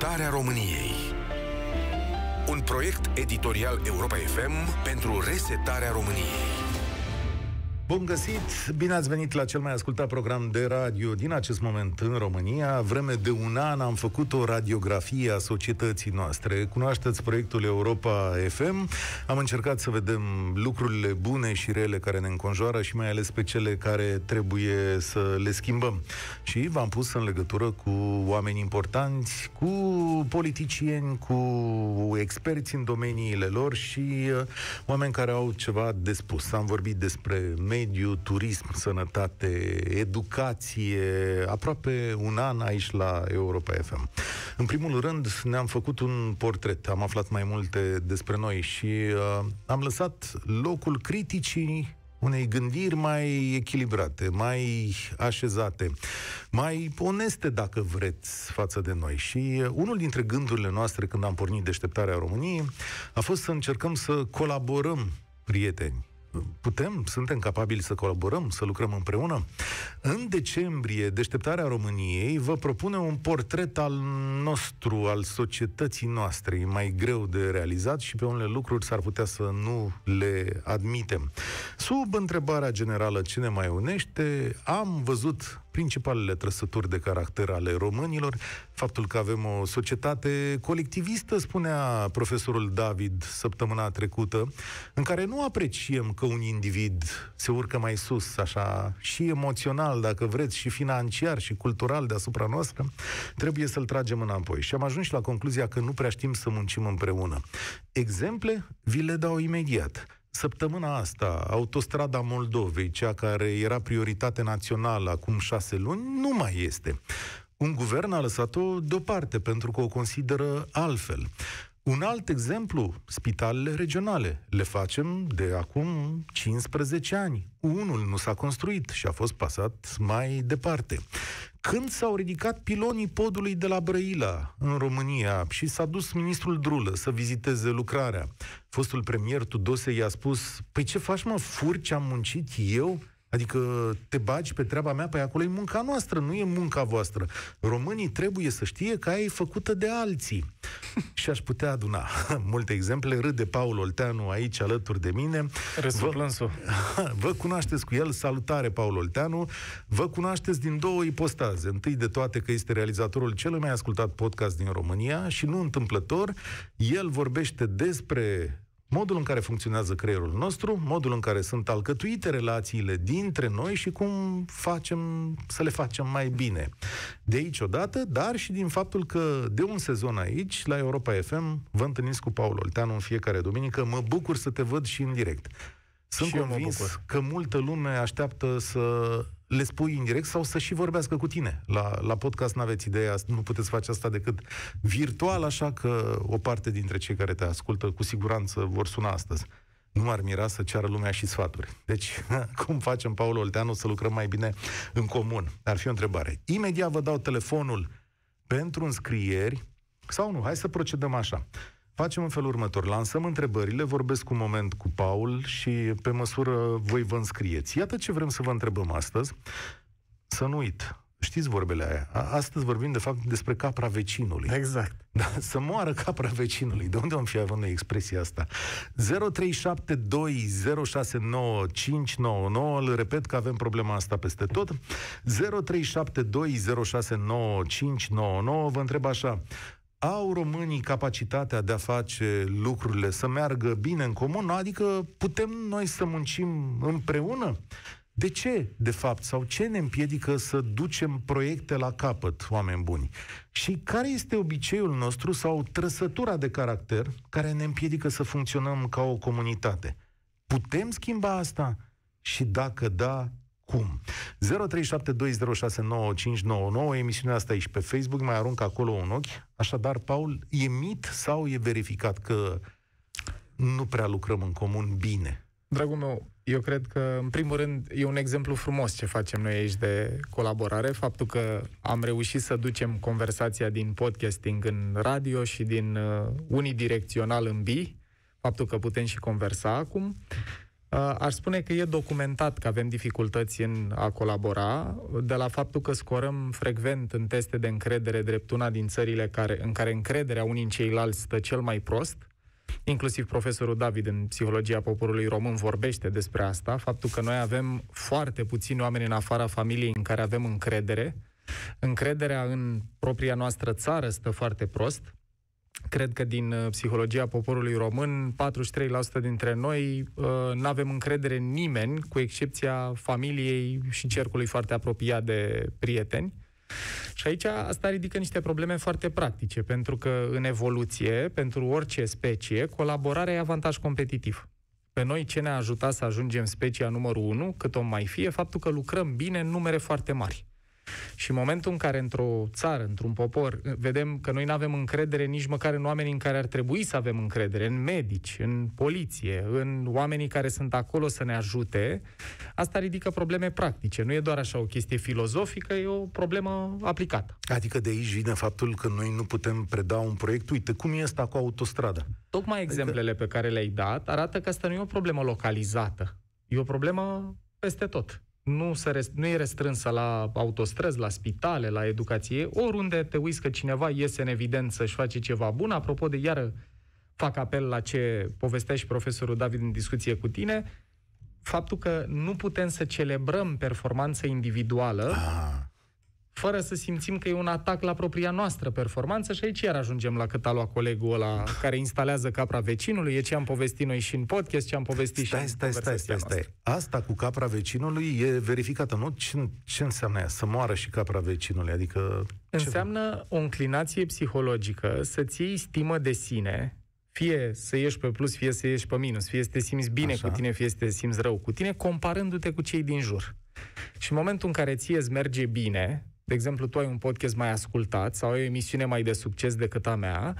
Deșteptarea României. Un proiect editorial Europa FM pentru resetarea României Bun găsit! Bine ați venit la cel mai ascultat program de radio din acest moment în România. Vreme de un an am făcut o radiografie a societății noastre. Cunoașteți proiectul Europa FM. Am încercat să vedem lucrurile bune și rele care ne înconjoară și mai ales pe cele care trebuie să le schimbăm. Și v-am pus în legătură cu oameni importanți, cu politicieni, cu experți în domeniile lor și uh, oameni care au ceva de spus. Am vorbit despre mediu, turism, sănătate, educație, aproape un an aici la Europa FM. În primul rând, ne-am făcut un portret, am aflat mai multe despre noi și uh, am lăsat locul criticii unei gândiri mai echilibrate, mai așezate, mai oneste, dacă vreți, față de noi. Și uh, unul dintre gândurile noastre când am pornit deșteptarea României a fost să încercăm să colaborăm prieteni, putem, suntem capabili să colaborăm, să lucrăm împreună. În decembrie, Deșteptarea României vă propune un portret al nostru, al societății noastre. E mai greu de realizat și pe unele lucruri s-ar putea să nu le admitem. Sub întrebarea generală ce ne mai unește, am văzut principalele trăsături de caracter ale românilor, faptul că avem o societate colectivistă, spunea profesorul David săptămâna trecută, în care nu apreciem că un individ se urcă mai sus, așa, și emoțional, dacă vreți, și financiar, și cultural deasupra noastră, trebuie să-l tragem înapoi. Și am ajuns la concluzia că nu prea știm să muncim împreună. Exemple vi le dau imediat. Săptămâna asta, autostrada Moldovei, cea care era prioritate națională acum șase luni, nu mai este. Un guvern a lăsat-o deoparte pentru că o consideră altfel. Un alt exemplu, spitalele regionale. Le facem de acum 15 ani. Unul nu s-a construit și a fost pasat mai departe. Când s-au ridicat pilonii podului de la Brăila, în România, și s-a dus ministrul Drulă să viziteze lucrarea, fostul premier Tudose i-a spus, păi ce faci mă, furi ce am muncit eu? Adică te bagi pe treaba mea, păi acolo e munca noastră, nu e munca voastră. Românii trebuie să știe că aia e făcută de alții. și aș putea aduna multe exemple. Râde Paul Olteanu aici alături de mine. Vă, vă cunoașteți cu el. Salutare, Paul Olteanu. Vă cunoașteți din două ipostaze. Întâi de toate că este realizatorul celui mai ascultat podcast din România și nu întâmplător. El vorbește despre modul în care funcționează creierul nostru, modul în care sunt alcătuite relațiile dintre noi și cum facem să le facem mai bine. De aici odată, dar și din faptul că de un sezon aici, la Europa FM, vă întâlniți cu Paul Olteanu în fiecare duminică. Mă bucur să te văd și în direct. Sunt și convins că multă lume așteaptă să le spui indirect sau să și vorbească cu tine. La, la podcast n-aveți ideea, nu puteți face asta decât virtual, așa că o parte dintre cei care te ascultă cu siguranță vor suna astăzi. Nu m-ar mira să ceară lumea și sfaturi. Deci, cum facem, Paul Olteanu, să lucrăm mai bine în comun? Ar fi o întrebare. Imediat vă dau telefonul pentru înscrieri, sau nu, hai să procedăm așa. Facem în felul următor. Lansăm întrebările, vorbesc un moment cu Paul și pe măsură voi vă înscrieți. Iată ce vrem să vă întrebăm astăzi. Să nu uit. Știți vorbele aia? Astăzi vorbim, de fapt, despre capra vecinului. Exact. Da, să moară capra vecinului. De unde am fi având expresia asta? 0372069599. Îl repet că avem problema asta peste tot. 0372069599. Vă întreb așa au românii capacitatea de a face lucrurile să meargă bine în comun? Adică putem noi să muncim împreună? De ce, de fapt, sau ce ne împiedică să ducem proiecte la capăt, oameni buni? Și care este obiceiul nostru sau trăsătura de caracter care ne împiedică să funcționăm ca o comunitate? Putem schimba asta? Și dacă da, cum. 0372069599, emisiunea asta e și pe Facebook, mai arunc acolo un ochi. Așadar, Paul, e mit sau e verificat că nu prea lucrăm în comun bine? Dragul meu, eu cred că, în primul rând, e un exemplu frumos ce facem noi aici de colaborare, faptul că am reușit să ducem conversația din podcasting în radio și din uh, unidirecțional în bi, faptul că putem și conversa acum. Uh, aș spune că e documentat că avem dificultăți în a colabora, de la faptul că scorăm frecvent în teste de încredere drept una din țările care, în care încrederea unii în ceilalți stă cel mai prost, inclusiv profesorul David în Psihologia Poporului Român vorbește despre asta, faptul că noi avem foarte puțini oameni în afara familiei în care avem încredere, încrederea în propria noastră țară stă foarte prost, Cred că din uh, psihologia poporului român, 43% dintre noi uh, nu avem încredere în nimeni, cu excepția familiei și cercului foarte apropiat de prieteni. Și aici asta ridică niște probleme foarte practice, pentru că în evoluție, pentru orice specie, colaborarea e avantaj competitiv. Pe noi ce ne-a ajutat să ajungem specia numărul 1, cât o mai fie, faptul că lucrăm bine în numere foarte mari. Și în momentul în care într-o țară, într-un popor, vedem că noi nu avem încredere nici măcar în oamenii în care ar trebui să avem încredere, în medici, în poliție, în oamenii care sunt acolo să ne ajute, asta ridică probleme practice. Nu e doar așa o chestie filozofică, e o problemă aplicată. Adică de aici vine faptul că noi nu putem preda un proiect. Uite, cum e asta cu autostrada? Tocmai adică- exemplele pe care le-ai dat arată că asta nu e o problemă localizată. E o problemă peste tot nu, se rest, nu e restrânsă la autostrăzi, la spitale, la educație. Oriunde te uiți că cineva iese în evidență și face ceva bun, apropo de iară fac apel la ce povestea și profesorul David în discuție cu tine, faptul că nu putem să celebrăm performanța individuală ah fără să simțim că e un atac la propria noastră performanță și aici iar ajungem la cât a luat colegul ăla care instalează capra vecinului, e ce am povestit noi și în podcast, ce am povestit stai, și stai, în stai, stai, stai, stai. Asta cu capra vecinului e verificată, nu? Ce, ce înseamnă aia? Să moară și capra vecinului? Adică... Înseamnă ce? o înclinație psihologică să-ți iei stimă de sine, fie să ieși pe plus, fie să ieși pe minus, fie să te simți bine Așa. cu tine, fie să te simți rău cu tine, comparându-te cu cei din jur. Și în momentul în care ție îți merge bine, de exemplu, tu ai un podcast mai ascultat sau ai o emisiune mai de succes decât a mea,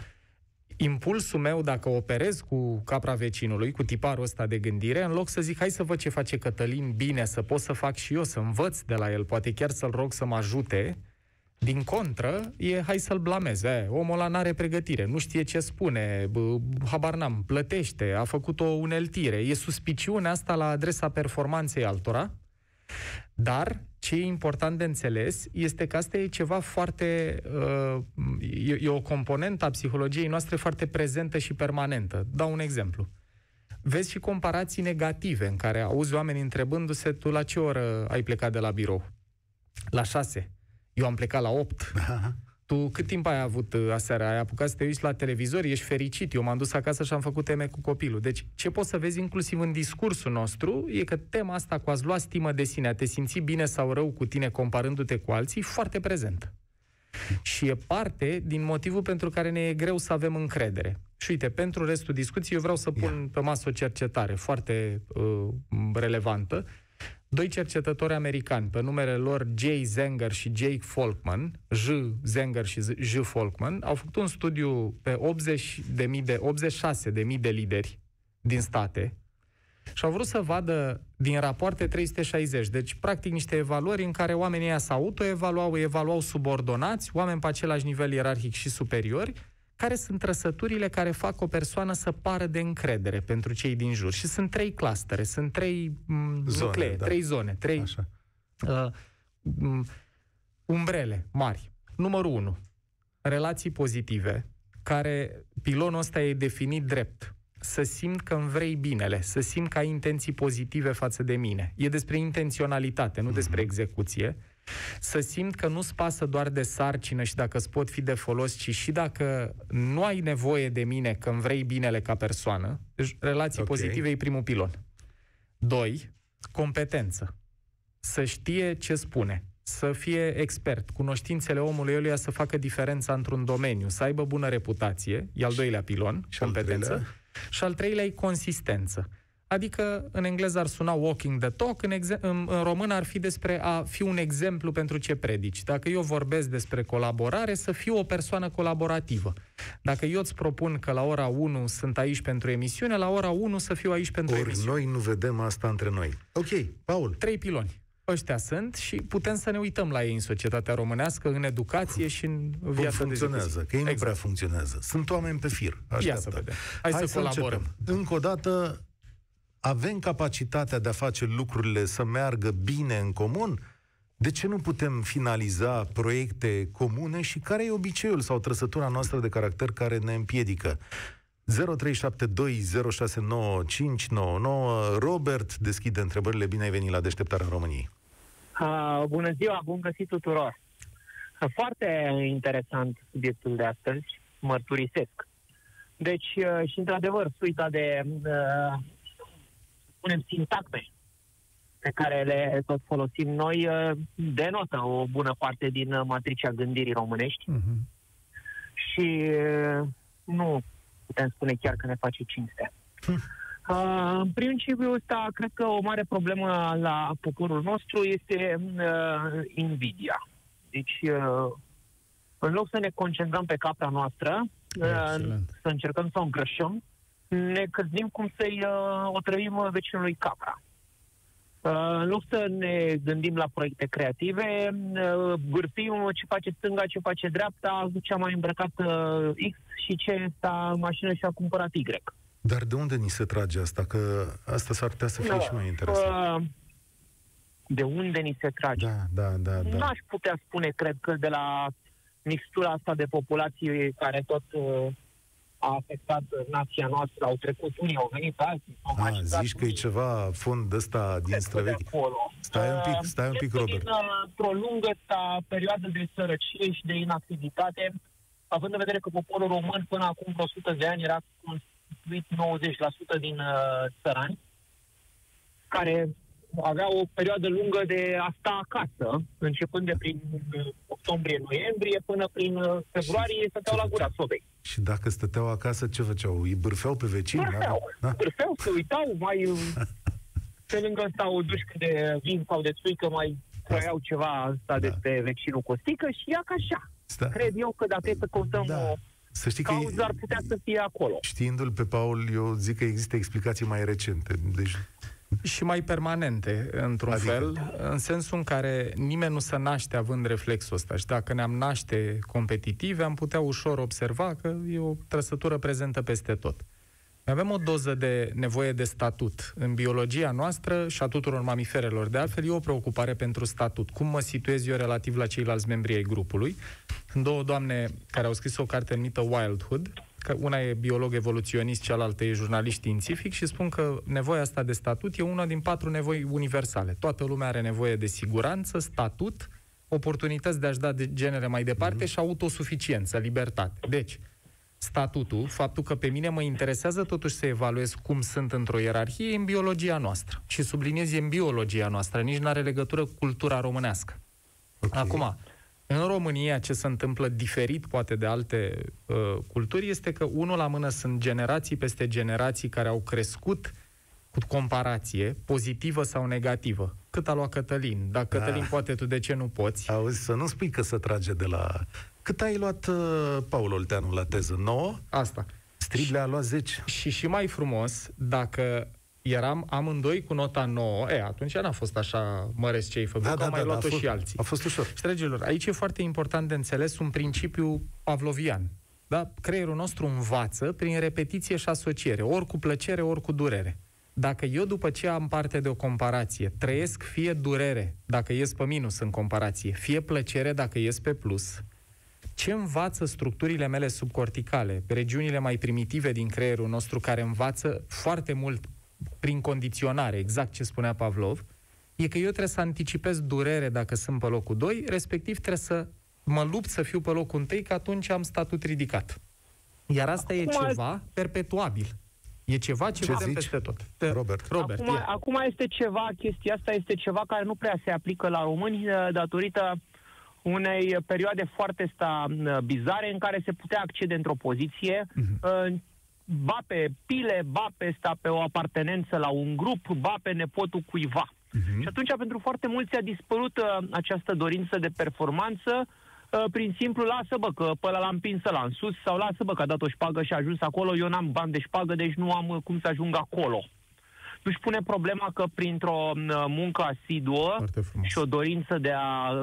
impulsul meu, dacă operez cu capra vecinului, cu tiparul ăsta de gândire, în loc să zic, hai să văd ce face Cătălin bine, să pot să fac și eu, să învăț de la el, poate chiar să-l rog să mă ajute, din contră, e hai să-l blamez. E, omul ăla n-are pregătire, nu știe ce spune, bă, habar n-am, plătește, a făcut o uneltire. E suspiciunea asta la adresa performanței altora, dar ce e important de înțeles este că asta e ceva foarte... Uh, e, e o componentă a psihologiei noastre foarte prezentă și permanentă. Dau un exemplu. Vezi și comparații negative în care auzi oameni întrebându-se tu la ce oră ai plecat de la birou? La șase. Eu am plecat la opt. Tu cât timp ai avut uh, aseară? Ai apucat să te uiți la televizor? Ești fericit? Eu m-am dus acasă și am făcut teme cu copilul. Deci ce poți să vezi inclusiv în discursul nostru e că tema asta cu a-ți lua stimă de sine, a te simți bine sau rău cu tine comparându-te cu alții, foarte prezent. Și e parte din motivul pentru care ne e greu să avem încredere. Și uite, pentru restul discuției eu vreau să pun pe masă o cercetare foarte uh, relevantă Doi cercetători americani, pe numele lor Jay Zenger și Jake Folkman, J. Zenger și J. Folkman, au făcut un studiu pe 80 de mii de, 86 de mii de lideri din state și au vrut să vadă din rapoarte 360, deci practic niște evaluări în care oamenii ăia se autoevaluau, evaluau subordonați, oameni pe același nivel ierarhic și superiori, care sunt trăsăturile care fac o persoană să pară de încredere pentru cei din jur. Și sunt trei clustere, sunt trei m- zone, nuclee, da. trei zone, trei Așa. Uh, m- umbrele mari. Numărul 1. Relații pozitive, care pilonul ăsta e definit drept. Să simt că îmi vrei binele, să simt că ai intenții pozitive față de mine. E despre intenționalitate, nu mm-hmm. despre execuție să simt că nu-ți pasă doar de sarcină și dacă îți pot fi de folos, ci și dacă nu ai nevoie de mine, că îmi vrei binele ca persoană. Deci, relații okay. pozitive e primul pilon. Doi, competență. Să știe ce spune să fie expert, cunoștințele omului eluia să facă diferența într-un domeniu, să aibă bună reputație, e al doilea pilon, și competență, al treilea? și al treilea e consistență. Adică, în engleză ar suna walking the talk, în, exe- în, în român ar fi despre a fi un exemplu pentru ce predici. Dacă eu vorbesc despre colaborare, să fiu o persoană colaborativă. Dacă eu îți propun că la ora 1 sunt aici pentru emisiune, la ora 1 să fiu aici pentru Ori emisiune. noi nu vedem asta între noi. Ok, Paul. Trei piloni. Ăștia sunt și putem să ne uităm la ei în societatea românească, în educație și în viața funcționează, de că ei nu exact. prea funcționează. Sunt oameni pe fir. Așteaptă. Ia să vedem. Hai, Hai să, să colaborăm. Începem. Încă o dată, avem capacitatea de a face lucrurile să meargă bine în comun? De ce nu putem finaliza proiecte comune și care e obiceiul sau trăsătura noastră de caracter care ne împiedică? 0372069599 Robert deschide întrebările. Bine ai venit la Deșteptarea României. Uh, bună ziua, bun găsit tuturor. Foarte interesant subiectul de astăzi, mărturisesc. Deci, uh, și într-adevăr, suita de, uh, spunem, sintagme pe care le tot folosim noi uh, denotă o bună parte din uh, matricea gândirii românești uh-huh. și uh, nu putem spune chiar că ne face cinste. Uh, în principiu ăsta, cred că o mare problemă la poporul nostru este uh, invidia. Deci, uh, în loc să ne concentrăm pe capra noastră, uh, să încercăm să o îngrășăm, ne căznim cum să-i uh, otrăvim vecinului capra. Uh, în loc să ne gândim la proiecte creative, uh, bârfim ce face stânga, ce face dreapta, ce a mai îmbrăcat uh, X și ce sta în mașină și a cumpărat Y. Dar de unde ni se trage asta? Că asta s-ar putea să fie no, și mai interesant. De unde ni se trage? Da, da, da, da. N-aș putea spune, cred că, de la mixtura asta de populație care tot a afectat nația noastră, au trecut unii, au venit alții. Au a, ah, zici că e ceva fond ăsta din străvechi. Stai un pic, stai un pic, Robert. Într-o lungă perioadă de sărăcie și de inactivitate, având în vedere că poporul român până acum vreo 100 de ani era constituit 90% din uh, țărani, care avea o perioadă lungă de a sta acasă, începând de prin uh, octombrie-noiembrie până prin uh, februarie, stăteau la gura sobei. Și dacă stăteau acasă, ce făceau? Îi bârfeau pe vecini? Bârfeau, da? bârfeau, se uitau, mai pe lângă ăsta o dușcă de vin sau de țuică, mai trăiau ceva asta da. despre vecinul Costică și ia ca așa. Sta. Cred eu că dacă e să căutăm da. o să știi că cauză, ar putea să fie acolo. Știindu-l pe Paul, eu zic că există explicații mai recente. Deci și mai permanente, într-un adică? fel, în sensul în care nimeni nu se naște având reflexul ăsta. Și dacă ne-am naște competitive, am putea ușor observa că e o trăsătură prezentă peste tot. Avem o doză de nevoie de statut. În biologia noastră și a tuturor mamiferelor, de altfel, e o preocupare pentru statut. Cum mă situez eu relativ la ceilalți membri ai grupului? Sunt două doamne care au scris o carte numită Wildhood, că una e biolog evoluționist, cealaltă e jurnalist științific și spun că nevoia asta de statut e una din patru nevoi universale. Toată lumea are nevoie de siguranță, statut, oportunități de a-și da de genere mai departe mm-hmm. și autosuficiență, libertate. Deci, statutul, faptul că pe mine mă interesează totuși să evaluez cum sunt într-o ierarhie, e în biologia noastră. Și subliniez, e în biologia noastră, nici nu are legătură cu cultura românească. Okay. Acum, în România, ce se întâmplă diferit, poate, de alte uh, culturi, este că, unul la mână, sunt generații peste generații care au crescut cu comparație, pozitivă sau negativă. Cât a luat Cătălin? Dacă da. Cătălin poate, tu de ce nu poți? Auzi, să nu spui că se trage de la... Cât ai luat uh, Paul Olteanu la teză? 9? Asta. Strible a luat 10. Și și mai frumos, dacă eram amândoi cu nota 9, e, atunci n-a fost așa măresc ce ai făcut, da, că da, au mai da, luat-o și alții. A fost ușor. Și, dragilor, aici e foarte important de înțeles un principiu pavlovian. Da? Creierul nostru învață prin repetiție și asociere, ori cu plăcere, ori cu durere. Dacă eu, după ce am parte de o comparație, trăiesc fie durere, dacă ies pe minus în comparație, fie plăcere dacă ies pe plus, ce învață structurile mele subcorticale, regiunile mai primitive din creierul nostru care învață foarte mult prin condiționare, exact ce spunea Pavlov, e că eu trebuie să anticipez durere dacă sunt pe locul 2, respectiv trebuie să mă lupt să fiu pe locul 1, că atunci am statut ridicat. Iar asta acum e ceva perpetuabil. E ceva ce, ce vedem peste tot. Robert. Robert acum, acum este ceva, chestia asta este ceva care nu prea se aplică la români eh, datorită unei perioade foarte sta eh, bizare în care se putea accede într-o poziție uh-huh ba pe pile, ba pe sta pe o apartenență la un grup, ba pe nepotul cuiva. Uh-huh. Și atunci, pentru foarte mulți a dispărut uh, această dorință de performanță uh, prin simplu, lasă bă, că pe ăla l-am împins la în sus, sau lasă bă, că a dat o șpagă și a ajuns acolo, eu n-am bani de șpagă, deci nu am uh, cum să ajung acolo. Nu-și pune problema că printr-o uh, muncă asiduă și o dorință de a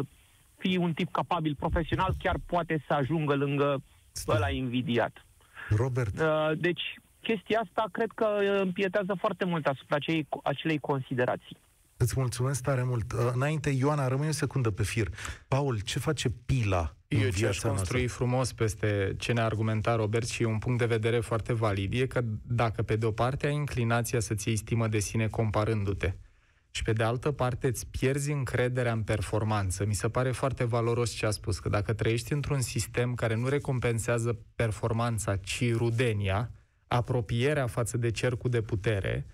fi un tip capabil profesional, chiar poate să ajungă lângă Stai. ăla invidiat. Robert. Uh, deci, chestia asta cred că împietează foarte mult asupra acelei, acelei considerații. Îți mulțumesc tare mult. Uh, înainte, Ioana, rămâne o secundă pe fir. Paul, ce face pila Eu ce aș construi noastră? frumos peste ce ne-a argumentat Robert și e un punct de vedere foarte valid, e că dacă pe de-o parte ai inclinația să-ți iei stimă de sine comparându-te, și pe de altă parte îți pierzi încrederea în performanță. Mi se pare foarte valoros ce a spus, că dacă trăiești într-un sistem care nu recompensează performanța, ci rudenia, apropierea față de cercul de putere,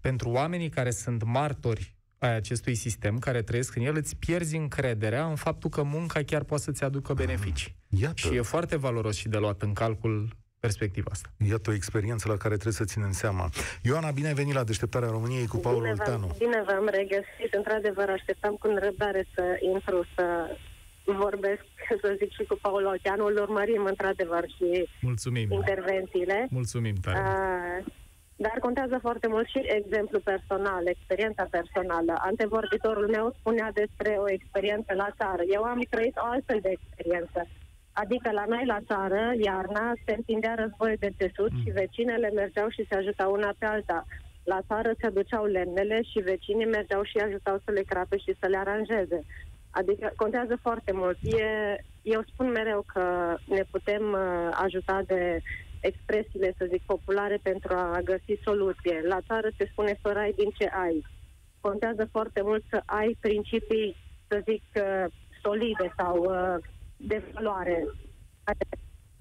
pentru oamenii care sunt martori ai acestui sistem, care trăiesc în el, îți pierzi încrederea în faptul că munca chiar poate să-ți aducă beneficii. Iată. Și e foarte valoros și de luat în calcul perspectiva asta. Iată o experiență la care trebuie să ținem seama. Ioana, bine ai venit la Deșteptarea României cu Paul bine Olteanu. Bine v-am regăsit. Într-adevăr, așteptam cu răbdare să intru, să vorbesc, să zic, și cu Paul Olteanu. Îl urmărim, într-adevăr, și Mulțumim. intervențiile. Mulțumim tare. Uh, dar contează foarte mult și exemplu personal, experiența personală. Antevorbitorul meu spunea despre o experiență la țară. Eu am trăit o altfel de experiență. Adică la noi la țară, iarna, se întindea război de țesut mm. și vecinele mergeau și se ajutau una pe alta. La țară se aduceau lemnele și vecinii mergeau și ajutau să le crape și să le aranjeze. Adică contează foarte mult. E, eu spun mereu că ne putem uh, ajuta de expresiile, să zic, populare pentru a găsi soluție. La țară se spune fără ai din ce ai. Contează foarte mult să ai principii, să zic, uh, solide sau uh, de valoare.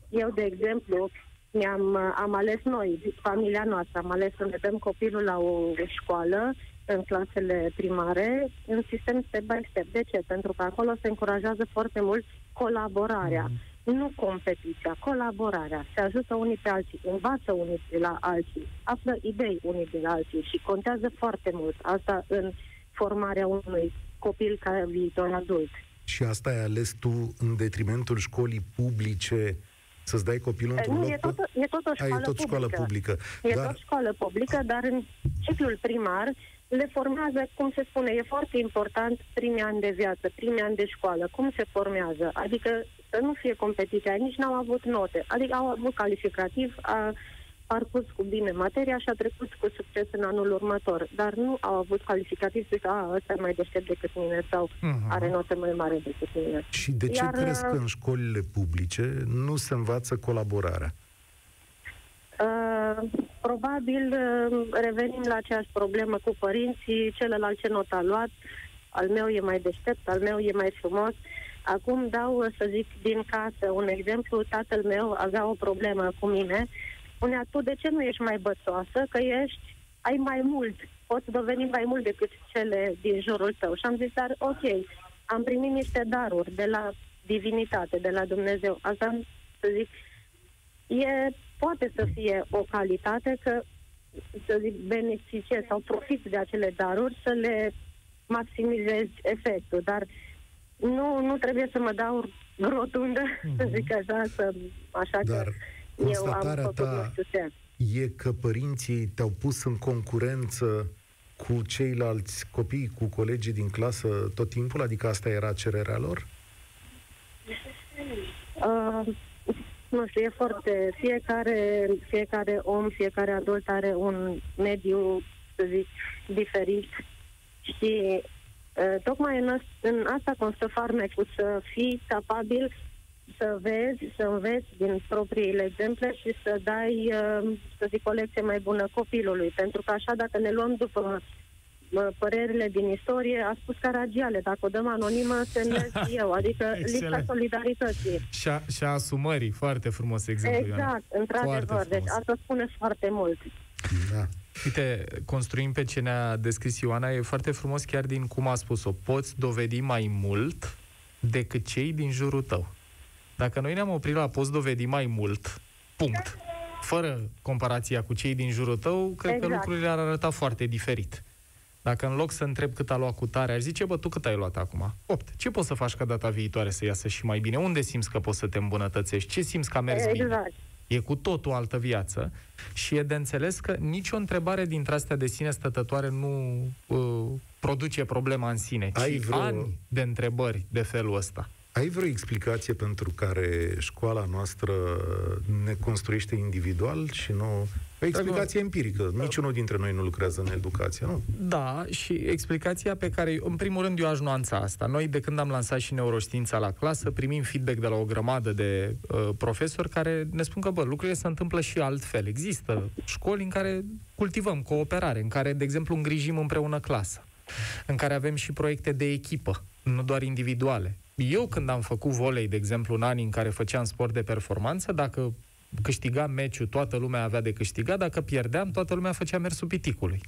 Eu, de exemplu, mi-am am ales noi, familia noastră, am ales să ne dăm copilul la o școală în clasele primare, în sistem step by step. De ce? Pentru că acolo se încurajează foarte mult colaborarea, mm. nu competiția, colaborarea. Se ajută unii pe alții, învață unii de la alții, află idei unii de la alții și contează foarte mult asta în formarea unui copil ca viitor adult. Și asta ai ales tu în detrimentul școlii publice să-ți dai copilul într-un nu, loc? E tot, e tot o școală, Ai, e tot publică. școală publică. E dar... tot școală publică, dar în ciclul primar le formează, cum se spune, e foarte important primii ani de viață, primii ani de școală, cum se formează. Adică să nu fie competiția, nici n-au avut note, adică au avut calificativ, a, parcurs cu bine materia și a trecut cu succes în anul următor, dar nu au avut calificativ să a, ăsta e mai deștept decât mine sau uh-huh. are note mai mare decât mine. Și de ce Iar, crezi că în școlile publice nu se învață colaborarea? Uh, probabil uh, revenim la aceeași problemă cu părinții, celălalt ce not a luat, al meu e mai deștept, al meu e mai frumos. Acum dau, să zic, din casă un exemplu. Tatăl meu avea o problemă cu mine spunea, tu de ce nu ești mai bățoasă, că ești, ai mai mult, poți doveni mai mult decât cele din jurul tău. Și am zis, dar ok, am primit niște daruri de la divinitate, de la Dumnezeu. Asta, să zic, e, poate să fie o calitate că, să zic, beneficiezi sau profiți de acele daruri, să le maximizezi efectul, dar nu, nu trebuie să mă dau rotundă, mm-hmm. să zic așa, să, așa dar... că Constatarea ta e că părinții te-au pus în concurență cu ceilalți copii, cu colegii din clasă tot timpul? Adică asta era cererea lor? Uh, nu știu, e foarte... Fiecare, fiecare om, fiecare adult are un mediu, să zic, diferit și uh, tocmai în, în asta constă farmecul, să fii capabil să vezi, să înveți din propriile exemple și să dai, uh, să zic, o lecție mai bună copilului. Pentru că așa, dacă ne luăm după părerile din istorie, a spus Caragiale, dacă o dăm anonimă, se eu, adică lipsa solidarității. Și a, și a asumării, foarte frumos exemplu. Exact, Ioana. într-adevăr, deci asta spune foarte mult. Da. Uite, construim pe ce ne-a descris Ioana, e foarte frumos chiar din cum a spus-o. Poți dovedi mai mult decât cei din jurul tău. Dacă noi ne-am oprit la poți dovedi mai mult, punct, fără comparația cu cei din jurul tău, cred exact. că lucrurile ar arăta foarte diferit. Dacă în loc să întreb cât a luat cu tare, aș zice, bă, tu cât ai luat acum? 8. Ce poți să faci ca data viitoare să iasă și mai bine? Unde simți că poți să te îmbunătățești? Ce simți că a mers exact. bine? E cu totul altă viață și e de înțeles că nicio întrebare dintre astea de sine stătătoare nu uh, produce problema în sine, ai ci vreo... ani de întrebări de felul ăsta. Ai vreo explicație pentru care școala noastră ne construiește individual și nu O explicație empirică. Niciunul dintre noi nu lucrează în educație, nu? Da, și explicația pe care, în primul rând, eu aș nuanța asta. Noi, de când am lansat și neuroștiința la clasă, primim feedback de la o grămadă de uh, profesori care ne spun că, bă, lucrurile se întâmplă și altfel. Există școli în care cultivăm cooperare, în care, de exemplu, îngrijim împreună clasă, în care avem și proiecte de echipă, nu doar individuale. Eu, când am făcut volei, de exemplu, în anii în care făceam sport de performanță, dacă câștigam meciul, toată lumea avea de câștigat, dacă pierdeam, toată lumea făcea mersul piticului.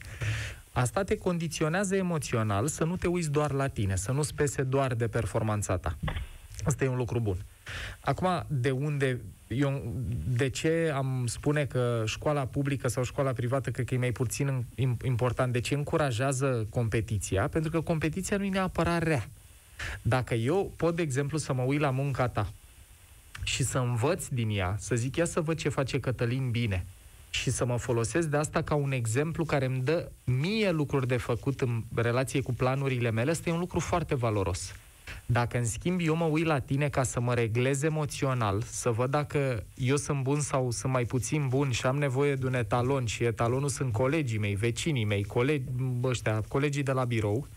Asta te condiționează emoțional să nu te uiți doar la tine, să nu spese doar de performanța ta. Asta e un lucru bun. Acum, de unde, eu, de ce am spune că școala publică sau școala privată cred că e mai puțin important, de ce încurajează competiția? Pentru că competiția nu e neapărat rea. Dacă eu pot, de exemplu, să mă uit la munca ta, și să învăț din ea, să zic, ia să văd ce face Cătălin bine și să mă folosesc de asta ca un exemplu care îmi dă mie lucruri de făcut în relație cu planurile mele, ăsta e un lucru foarte valoros. Dacă, în schimb, eu mă uit la tine ca să mă reglez emoțional, să văd dacă eu sunt bun sau sunt mai puțin bun și am nevoie de un etalon și etalonul sunt colegii mei, vecinii mei, colegi, ăștia, colegii de la birou,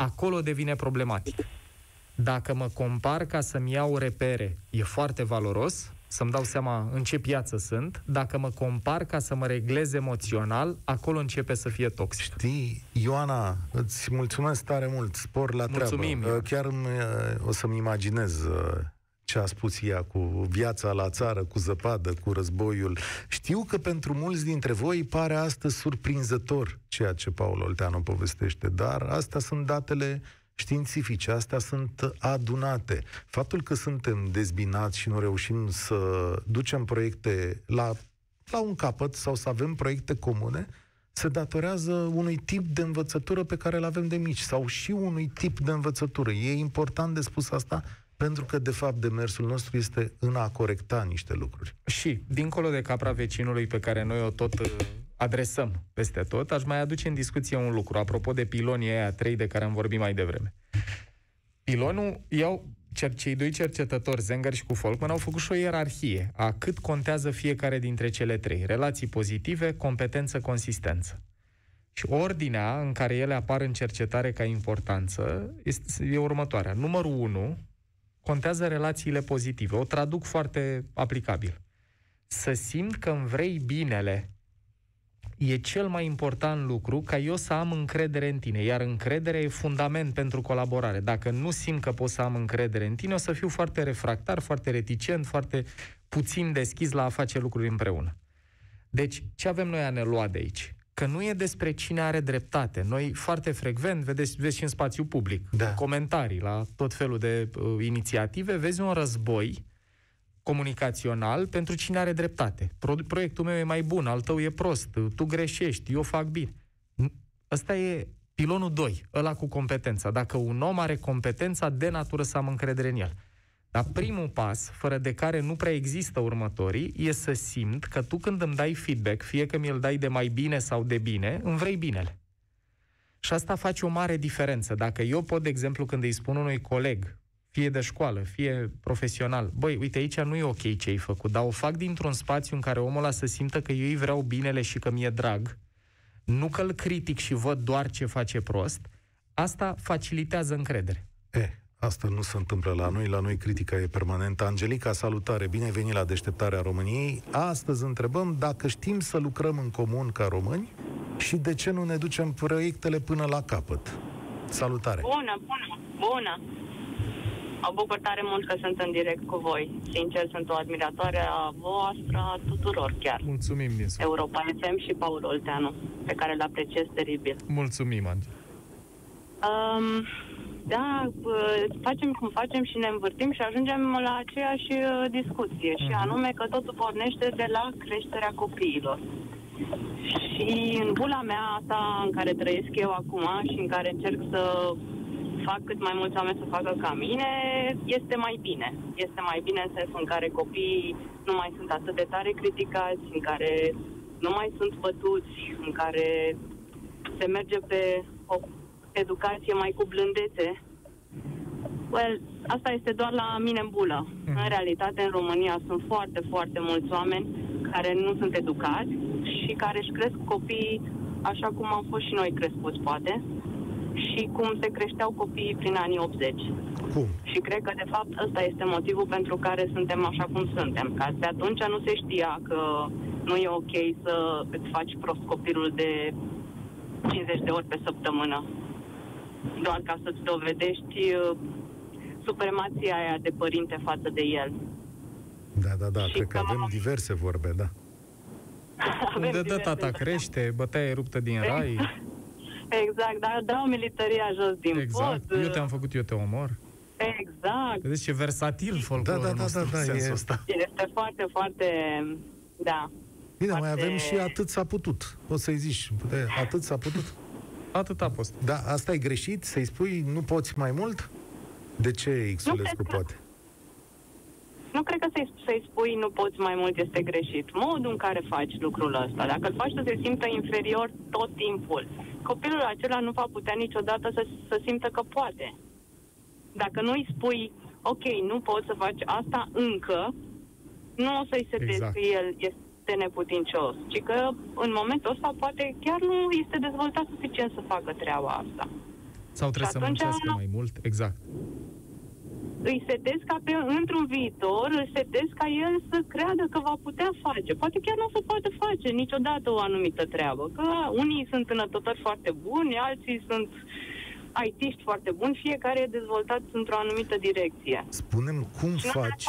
acolo devine problematic. Dacă mă compar ca să-mi iau repere, e foarte valoros, să-mi dau seama în ce piață sunt. Dacă mă compar ca să mă reglez emoțional, acolo începe să fie toxic. Știi, Ioana, îți mulțumesc tare mult, spor la Mulțumim, treabă. Chiar uh, o să-mi imaginez uh, ce a spus ea cu viața la țară, cu zăpadă, cu războiul. Știu că pentru mulți dintre voi pare astăzi surprinzător ceea ce Paul Olteanu povestește, dar astea sunt datele științifice, astea sunt adunate. Faptul că suntem dezbinați și nu reușim să ducem proiecte la, la un capăt sau să avem proiecte comune, se datorează unui tip de învățătură pe care îl avem de mici sau și unui tip de învățătură. E important de spus asta pentru că, de fapt, demersul nostru este în a corecta niște lucruri. Și, dincolo de capra vecinului pe care noi o tot adresăm peste tot, aș mai aduce în discuție un lucru, apropo de pilonii aia trei de care am vorbit mai devreme. Pilonul, iau, cei doi cercetători, Zenger și cu Folkman, au făcut și o ierarhie a cât contează fiecare dintre cele trei. Relații pozitive, competență, consistență. Și ordinea în care ele apar în cercetare ca importanță este, e următoarea. Numărul 1 contează relațiile pozitive. O traduc foarte aplicabil. Să simt că îmi vrei binele e cel mai important lucru ca eu să am încredere în tine, iar încrederea e fundament pentru colaborare. Dacă nu simt că pot să am încredere în tine, o să fiu foarte refractar, foarte reticent, foarte puțin deschis la a face lucruri împreună. Deci, ce avem noi a ne lua de aici? Că nu e despre cine are dreptate. Noi foarte frecvent, vedeți, vezi și în spațiu public, da. comentarii la tot felul de uh, inițiative, vezi un război comunicațional pentru cine are dreptate. Pro- proiectul meu e mai bun, al tău e prost, tu greșești, eu fac bine. Ăsta e pilonul 2, ăla cu competența. Dacă un om are competența, de natură să am încredere în el. Dar primul pas, fără de care nu prea există următorii, e să simt că tu când îmi dai feedback, fie că mi-l dai de mai bine sau de bine, îmi vrei binele. Și asta face o mare diferență. Dacă eu pot, de exemplu, când îi spun unui coleg, fie de școală, fie profesional. Băi, uite, aici nu e ok ce ai făcut, dar o fac dintr-un spațiu în care omul ăla să simtă că eu îi vreau binele și că mi-e drag, nu că îl critic și văd doar ce face prost, asta facilitează încredere. Eh, asta nu se întâmplă la noi, la noi critica e permanentă. Angelica, salutare, bine ai venit la Deșteptarea României. Astăzi întrebăm dacă știm să lucrăm în comun ca români și de ce nu ne ducem proiectele până la capăt. Salutare! Bună, bună, bună! Mă bucur tare mult că sunt în direct cu voi. Sincer, sunt o admiratoare a voastră, a tuturor chiar. Mulțumim, din Europa FM și Paul Olteanu, pe care îl apreciez teribil. Mulțumim, Angel. Um, da, facem cum facem și ne învârtim și ajungem la aceeași uh, discuție, uh-huh. și mhm. anume că totul pornește de la creșterea copiilor. Și în bula mea asta în care trăiesc eu acum și în care încerc să fac cât mai mulți oameni să facă ca mine, este mai bine. Este mai bine în sensul în care copiii nu mai sunt atât de tare criticați, în care nu mai sunt bătuți, în care se merge pe o educație mai cu blândețe. Well, asta este doar la mine în bulă. Mm. În realitate, în România sunt foarte, foarte mulți oameni care nu sunt educați, și care își cresc copiii așa cum am fost și noi crescuți, poate, și cum se creșteau copiii prin anii 80. Cum? Și cred că, de fapt, ăsta este motivul pentru care suntem așa cum suntem. Ca de atunci nu se știa că nu e ok să îți faci prost copilul de 50 de ori pe săptămână. Doar ca să-ți dovedești uh, supremația aia de părinte față de el. Da, da, da, Și cred că cam- avem diverse vorbe, da. Avem Unde dă diverse tata zone. crește, bătaia e ruptă din rai. Exact, dar dau militaria jos din Exact. pod. Eu te-am făcut, eu te omor. Exact. Vedeți ce versatil folclorul Da, da, da, nostru da, da, în sensul e- ăsta. Este foarte, foarte, da. Bine, mai Foarte- avem și atât s-a putut. Poți să-i zici, de, atât s-a putut. Atât a fost. Da, asta e greșit? Să-i spui, nu poți mai mult? De ce Xulescu cred că- poate? Nu cred că să-i, să-i spui nu poți mai mult este greșit. Modul în care faci lucrul ăsta, dacă îl faci să se simtă inferior tot timpul, copilul acela nu va putea niciodată să, să simtă că poate. Dacă nu îi spui, ok, nu poți să faci asta încă, nu o să-i setezi Exact. că el este neputincios, ci că în momentul ăsta poate chiar nu este dezvoltat suficient să facă treaba asta. Sau trebuie Și să atunci- muncească mai mult. Exact. îi setezi ca pe, într-un viitor, îl setezi ca el să creadă că va putea face. Poate chiar nu o să poată face niciodată o anumită treabă. Că unii sunt înătători foarte buni, alții sunt IT-ști foarte buni, fiecare e dezvoltat într-o anumită direcție. Spunem cum Și nu faci,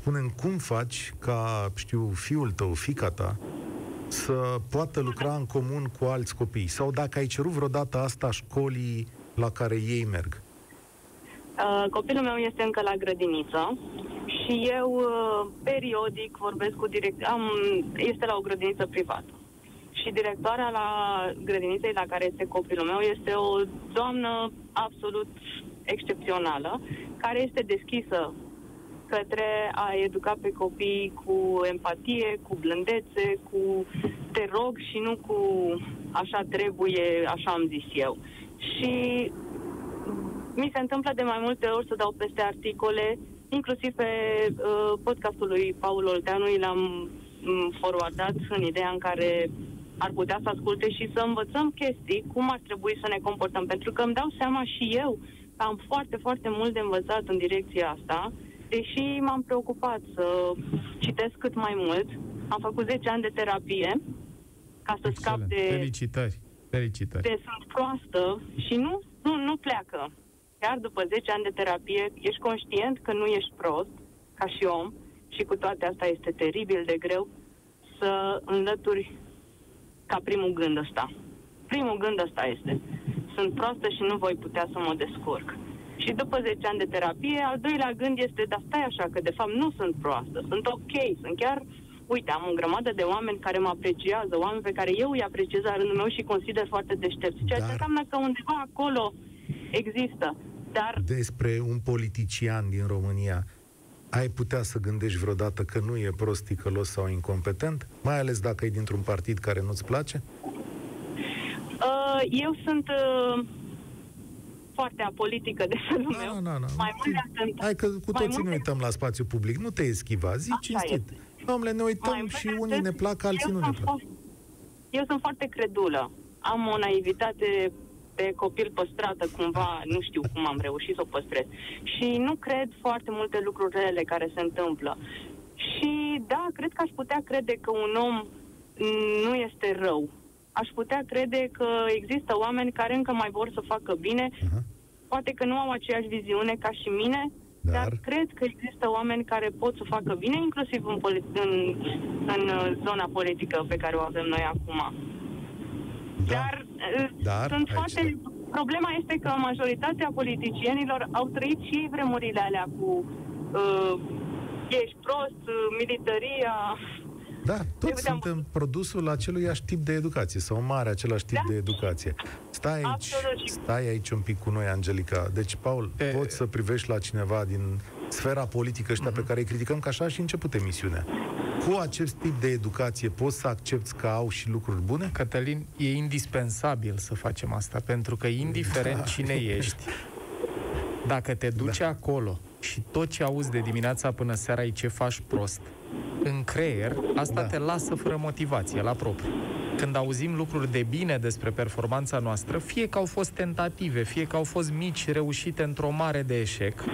trebuie să facă nici- spunem cum faci ca, știu, fiul tău, fica ta, să poată lucra în comun cu alți copii? Sau dacă ai cerut vreodată asta școlii la care ei merg? Uh, copilul meu este încă la grădiniță și eu uh, periodic vorbesc cu direct... Am, este la o grădiniță privată. Și directoarea la grădiniței la care este copilul meu este o doamnă absolut excepțională, care este deschisă către a educa pe copii cu empatie, cu blândețe, cu te rog și nu cu așa trebuie, așa am zis eu. Și mi se întâmplă de mai multe ori să dau peste articole, inclusiv pe uh, podcastul lui Paul Olteanu, l-am mm, forwardat în ideea în care ar putea să asculte și să învățăm chestii, cum ar trebui să ne comportăm. Pentru că îmi dau seama și eu că am foarte, foarte mult de învățat în direcția asta, deși m-am preocupat să citesc cât mai mult. Am făcut 10 ani de terapie ca să scap Excelent. de Felicitări. Felicitări. de sunt proastă și nu, nu, nu pleacă. Chiar după 10 ani de terapie, ești conștient că nu ești prost, ca și om, și cu toate asta este teribil de greu să înlături ca primul gând ăsta. Primul gând ăsta este. Sunt proastă și nu voi putea să mă descurc. Și după 10 ani de terapie, al doilea gând este, dar stai așa, că de fapt nu sunt proastă, sunt ok, sunt chiar, uite, am o grămadă de oameni care mă apreciază, oameni pe care eu îi apreciez la rândul meu și consider foarte deștepți, ceea Dar- ce înseamnă că undeva acolo există. Dar Despre un politician din România, ai putea să gândești vreodată că nu e prost, ticălos sau incompetent? Mai ales dacă e dintr-un partid care nu-ți place? uh, eu sunt uh, foarte apolitică de felul meu. Nu, nu, nu. Mai mult de atât. Hai că cu Mai toții mult ne de- uităm la spațiu public. Nu te eschiva, zi Așa cinstit. este. Domnule, ne Mai uităm mult și de unii atât, ne plac, alții eu nu ne sunt plac. fo- Eu sunt foarte credulă. Am o naivitate de copil păstrată cumva, nu știu cum am reușit să o păstrez. Și nu cred foarte multe lucruri rele care se întâmplă. Și da, cred că aș putea crede că un om nu este rău. Aș putea crede că există oameni care încă mai vor să facă bine, Aha. poate că nu au aceeași viziune ca și mine, Dar? dar, dar cred că există oameni care pot să facă bine, inclusiv în, poli- în, în uh, zona politică pe care o avem noi acum. Da. Dar, uh, Dar, sunt aici- foarte... Problema este că majoritatea politicienilor au trăit și ei vremurile alea cu uh, ești prost, uh, militaria... Da, toți uite, am suntem produsul aceluiași tip de educație sau mare același tip Da. de educație. Stai aici, Absolut. și- stai aici un pic cu noi, Angelica. Deci, Paul, Pe- poți să privești la cineva din sfera politică ăștia Mhm. pe care îi criticăm, că așa și început emisiunea. Cu acest tip de educație poți să accepti că au și lucruri bune? Cătălin, e indispensabil să facem asta, pentru că indiferent Da. cine ești, dacă te duci acolo și tot ce auzi de dimineața până seara e ce faci prost, în creier, asta da. te lasă fără motivație la propriu. Când auzim lucruri de bine despre performanța noastră, fie că au fost tentative, fie că au fost mici reușite într-o mare de eșec,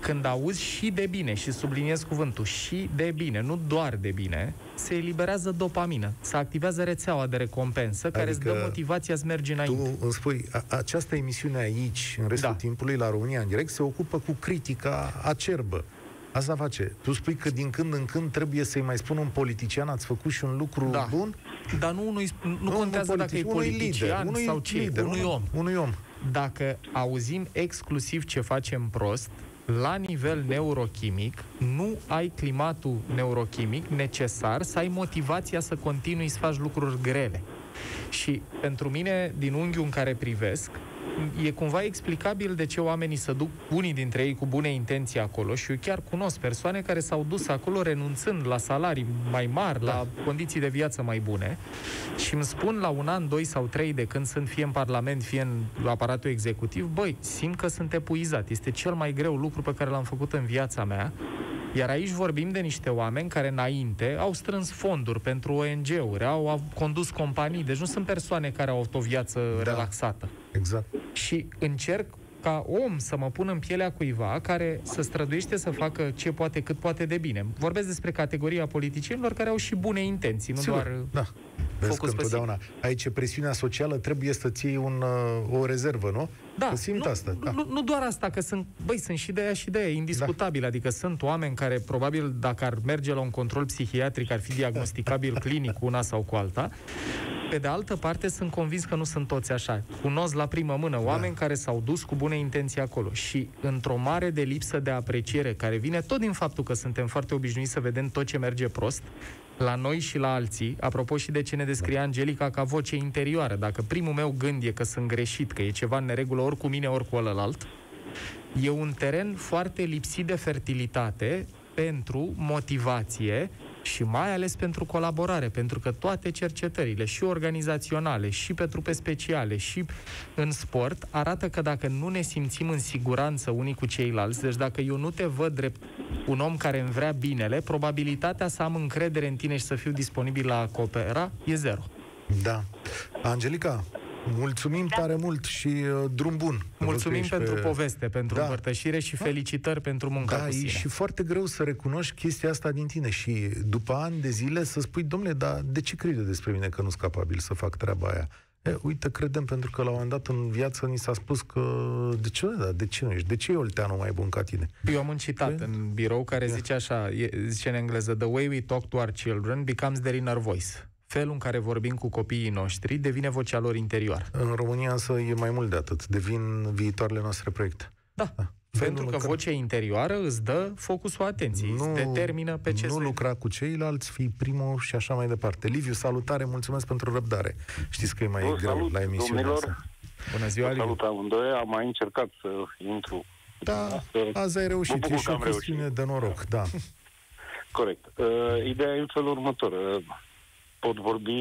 când auzi și de bine, și subliniez cuvântul, și de bine, nu doar de bine, se eliberează dopamină, se activează rețeaua de recompensă adică care îți dă motivația să mergi înainte. Tu îmi spui, a, această emisiune aici, în restul da. timpului, la România în direct, se ocupă cu critica acerbă. Asta face. Tu spui că din când în când trebuie să-i mai spun un politician, ați făcut și un lucru da. bun? Dar nu, unui, nu, nu contează dacă e politician unui sau ce, lider, unui om. Unui om. Dacă auzim exclusiv ce facem prost, la nivel neurochimic, nu ai climatul neurochimic necesar să ai motivația să continui să faci lucruri grele. Și pentru mine, din unghiul în care privesc, e cumva explicabil de ce oamenii se duc, unii dintre ei cu bune intenții acolo și eu chiar cunosc persoane care s-au dus acolo renunțând la salarii mai mari, la condiții de viață mai bune și îmi spun la un an, doi sau trei de când sunt fie în Parlament, fie în aparatul executiv, băi, simt că sunt epuizat. Este cel mai greu lucru pe care l-am făcut în viața mea iar aici vorbim de niște oameni care înainte au strâns fonduri pentru ONG-uri, au, au condus companii, deci nu sunt persoane care au avut o viață da, relaxată. Exact. Și încerc ca om să mă pun în pielea cuiva care să străduiește să facă ce poate, cât poate de bine. Vorbesc despre categoria politicienilor care au și bune intenții, nu Sigur, doar da. Vezi că întotdeauna aici presiunea socială trebuie să-ți iei un, uh, o rezervă, nu? Da, că simt nu, asta. Da. Nu, nu doar asta, că sunt, băi, sunt și de aia și de aia, indiscutabil. Da. Adică sunt oameni care probabil dacă ar merge la un control psihiatric ar fi diagnosticabil clinic cu una sau cu alta. Pe de altă parte, sunt convins că nu sunt toți așa. Cunosc la primă mână da. oameni da. care s-au dus cu bune intenții acolo și într-o mare de lipsă de apreciere, care vine tot din faptul că suntem foarte obișnuiți să vedem tot ce merge prost, la noi și la alții, apropo și de ce ne descrie da. Angelica ca voce interioară. Dacă primul meu gând e că sunt greșit, că e ceva în neregulă ori cu mine, ori cu ălălalt, e un teren foarte lipsit de fertilitate pentru motivație și mai ales pentru colaborare, pentru că toate cercetările, și organizaționale, și pe trupe speciale, și în sport, arată că dacă nu ne simțim în siguranță unii cu ceilalți, deci dacă eu nu te văd drept un om care îmi vrea binele, probabilitatea să am încredere în tine și să fiu disponibil la a coopera e zero. Da. Angelica, Mulțumim da. tare mult și uh, drum bun. Mulțumim pentru pe... poveste, pentru da. împărtășire și da. felicitări pentru munca da, cu sine. e și foarte greu să recunoști chestia asta din tine și după ani de zile să spui, domnule, dar de ce crede despre mine că nu sunt capabil să fac treaba aia? E, uite, credem pentru că la un moment dat în viață ni s-a spus că de ce, da, de ce nu ești? De ce e Olteanu mai bun ca tine? Eu am un citat Cred? în birou care zice așa, e, zice în engleză, The way we talk to our children becomes their inner voice felul în care vorbim cu copiii noștri devine vocea lor interioară. În România însă e mai mult de atât. Devin viitoarele noastre proiecte. Da. da. Pentru că vocea interioară îți dă focusul atenției, nu, îți determină pe ce Nu să... lucra cu ceilalți, fii primul și așa mai departe. Liviu, salutare, mulțumesc pentru răbdare. Știți că e mai Bun, greu salut, la emisiunea domnilor. asta. Bună ziua, Liviu. Salut amândoi, am mai încercat să intru. Da, azi ai reușit, e și o chestiune de noroc, da. Corect. Uh, ideea e în felul următor. Uh, pot vorbi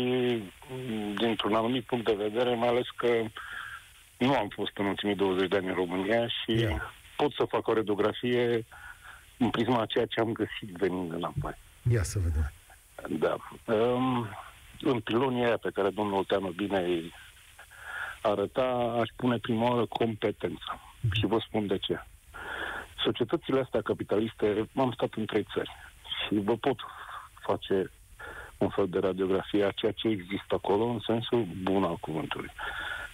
dintr-un anumit punct de vedere, mai ales că nu am fost în ultimii 20 de ani în România și yeah. pot să fac o radiografie în prisma a ceea ce am găsit venind înapoi. Ia să vedem. Da. Um, în pilonia aia pe care domnul Teanu bine îi arăta, aș pune prima oară competența. Mm-hmm. Și vă spun de ce. Societățile astea capitaliste, am stat în trei țări și vă pot face un fel de radiografie a ceea ce există acolo în sensul bun al cuvântului.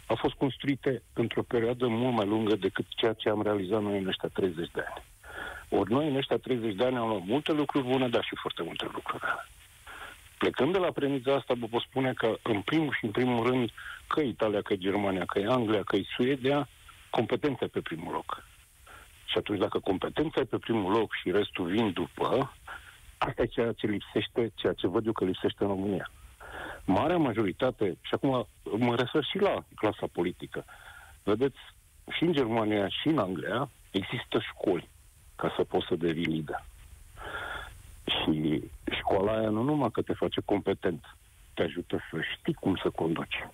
Au fost construite într-o perioadă mult mai lungă decât ceea ce am realizat noi în ăștia 30 de ani. Ori noi în ăștia 30 de ani am luat multe lucruri bune, dar și foarte multe lucruri rele. Plecând de la premiza asta, vă pot spune că, în primul și în primul rând, că Italia, că Germania, că Anglia, că Suedia, competența pe primul loc. Și atunci, dacă competența e pe primul loc și restul vin după, Asta e ceea ce lipsește, ceea ce văd eu că lipsește în România. Marea majoritate, și acum mă refer și la clasa politică, vedeți, și în Germania și în Anglia există școli ca să poți să devii lider. Și școala aia nu numai că te face competent, te ajută să știi cum să conduci.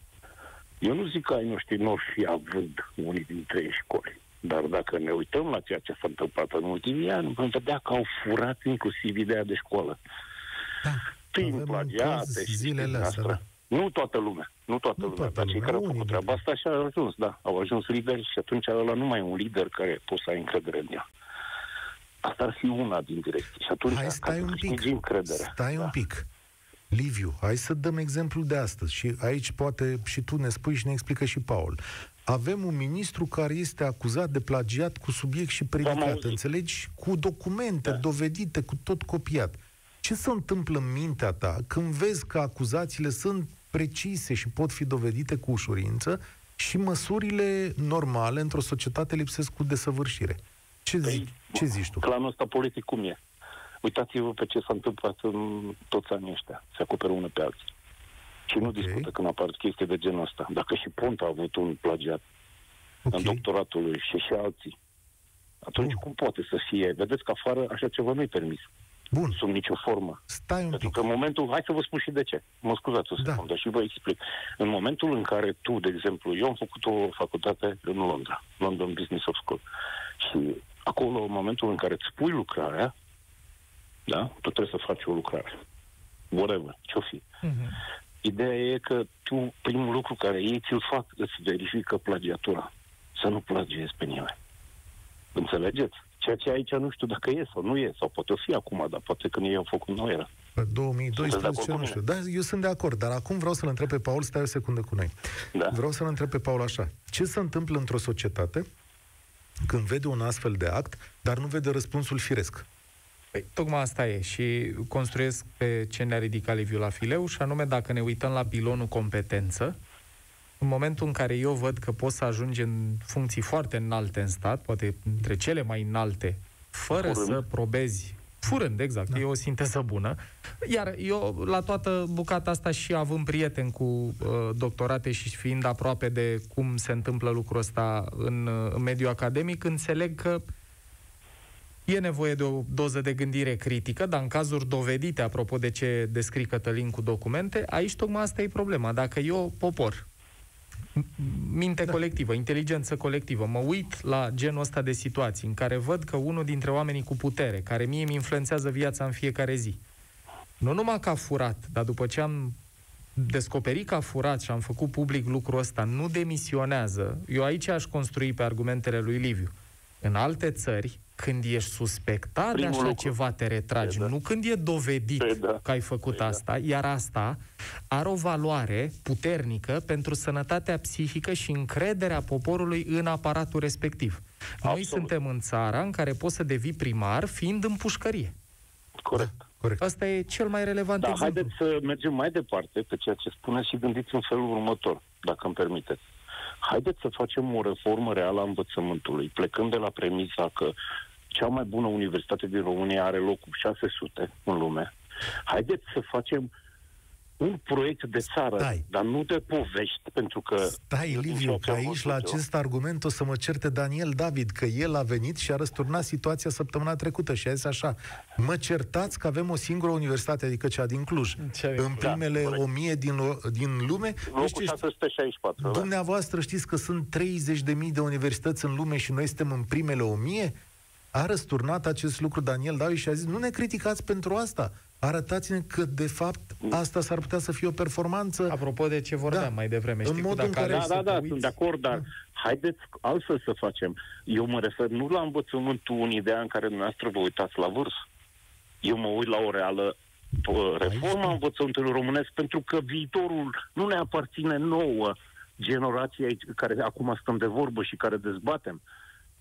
Eu nu zic că ai noștri nu fi având unii dintre ei școli. Dar dacă ne uităm la ceea ce s-a întâmplat în ultimii ani, vom vedea că au furat inclusiv ideea de școală. Da, Prin avem plagiate și zilele astea, da. Nu toată lumea, nu toată Nu lumea, toată dar cei lumea, care au unii făcut dintre- treaba asta și au ajuns, da, au ajuns lideri și atunci ăla nu mai e un lider care poți să ai încredere în el. Asta ar fi una din direcții. Și atunci, Hai, ca stai să un pic. câștigi încredere. Stai da. un pic. Liviu, hai să dăm exemplul de astăzi și aici poate și tu ne spui și ne explică și Paul. Avem un ministru care este acuzat de plagiat cu subiect și predicat, auzit. înțelegi? Cu documente Da. dovedite, cu tot copiat. Ce se întâmplă în mintea ta când vezi că acuzațiile sunt precise și pot fi dovedite cu ușurință și măsurile normale într-o societate lipsesc cu desăvârșire? Ce, Păi, zici, ce zici tu? Clanul ăsta politic cum e? Uitați-vă pe ce s-a întâmplat în toți anii ăștia. Se acoperă unul pe alții. Și nu Ok. discută când apar chestii de genul ăsta. Dacă și Ponta a avut un plagiat Ok. în doctoratul lui și și alții, atunci Bun. cum poate să fie? Vedeți că afară așa ceva nu-i permis. Bun, Sub nicio formă. stai un Pentru pic. că în momentul, hai să vă spun și de ce. Mă scuzați o Da. secundă și vă explic. În momentul în care tu, de exemplu, eu am făcut o facultate în Londra, London Business of School, și acolo, în momentul în care îți pui lucrarea, da, tu trebuie să faci o lucrare. Whatever, ce-o fi. Mhm. Ideea e că tu, primul lucru care ei ți-l fac, îți verifică plagiatura. Să nu plagiezi pe nimeni. Înțelegeți? Ceea ce aici nu știu dacă e sau nu e, sau poate o fi acum, dar poate când ei au făcut nu era. Pe Sunteți de 2012, acord nu cu știu. mine? Da, eu sunt de acord, dar acum vreau să-l întreb pe Paul, stai o secundă cu noi. Da. Vreau să-l întreb pe Paul așa. Ce se întâmplă într-o societate când vede un astfel de act, dar nu vede răspunsul firesc? Păi, tocmai asta e și construiesc pe ce ne-a ridicat Liviu la fileu și anume dacă ne uităm la pilonul competență, în momentul în care eu văd că poți să ajungi în funcții foarte înalte în stat, poate între cele mai înalte, fără Furând. să probezi Furând, exact. Da. E o sinteză bună. Iar eu, la toată bucata asta și având prieteni cu uh, doctorate și fiind aproape de cum se întâmplă lucrul ăsta în, uh, în mediul academic, înțeleg că E nevoie de o doză de gândire critică, dar în cazuri dovedite, apropo de ce descrii Cătălin cu documente, aici tocmai asta e problema. Dacă eu, popor, m- minte da. colectivă, inteligență colectivă, mă uit la genul ăsta de situații în care văd că unul dintre oamenii cu putere, care mie îmi influențează viața în fiecare zi, nu numai că a furat, dar după ce am descoperit că a furat și am făcut public lucrul ăsta, nu demisionează, eu aici aș construi pe argumentele lui Liviu. În alte țări, când ești suspectat Primul de așa lucru. ceva, te retragi. E, da. Nu când e dovedit E, da. că ai făcut E, da. asta, iar asta are o valoare puternică pentru sănătatea psihică și încrederea poporului în aparatul respectiv. Noi Absolut. suntem în țara în care poți să devii primar fiind în pușcărie. Corect. Corect. Asta e cel mai relevant Da, exemplu. haideți să mergem mai departe pe ceea ce spuneți și gândiți în felul următor, dacă îmi permiteți. Haideți să facem o reformă reală a învățământului, plecând de la premisa că cea mai bună universitate din România are locul 600 în lume. Haideți să facem un proiect de țară, Stai. dar nu de povești, pentru că... Stai, eu din Liviu, ceea că ce am aici văzut la eu- acest argument o să mă certe Daniel David, că el a venit și a răsturnat situația săptămâna trecută și a zis așa, mă certați că avem o singură universitate, adică cea din Cluj, Cea din în Cluj. primele Da, corect. o mie din, lo- din lume. Locul Nu știu, 664, da. Dumneavoastră știți că sunt 30.000 de universități în lume și noi suntem în primele 1000? A răsturnat acest lucru Daniel David și a zis, nu ne criticați pentru asta. Arătați-ne că, de fapt, asta s-ar putea să fie o performanță. Apropo de ce vorbeam Da. mai devreme, În știi, cu modul în dacă care- alegi Da, să da, te da, uiți- sunt de acord, dar haideți altfel să facem. Eu mă refer nu la învățământul în ideea în care dumneavoastră vă uitați la vârs. Eu mă uit la o reală pă, reformă a învățământului românesc pentru că viitorul nu ne aparține nouă generației care acum stăm de vorbă și care dezbatem.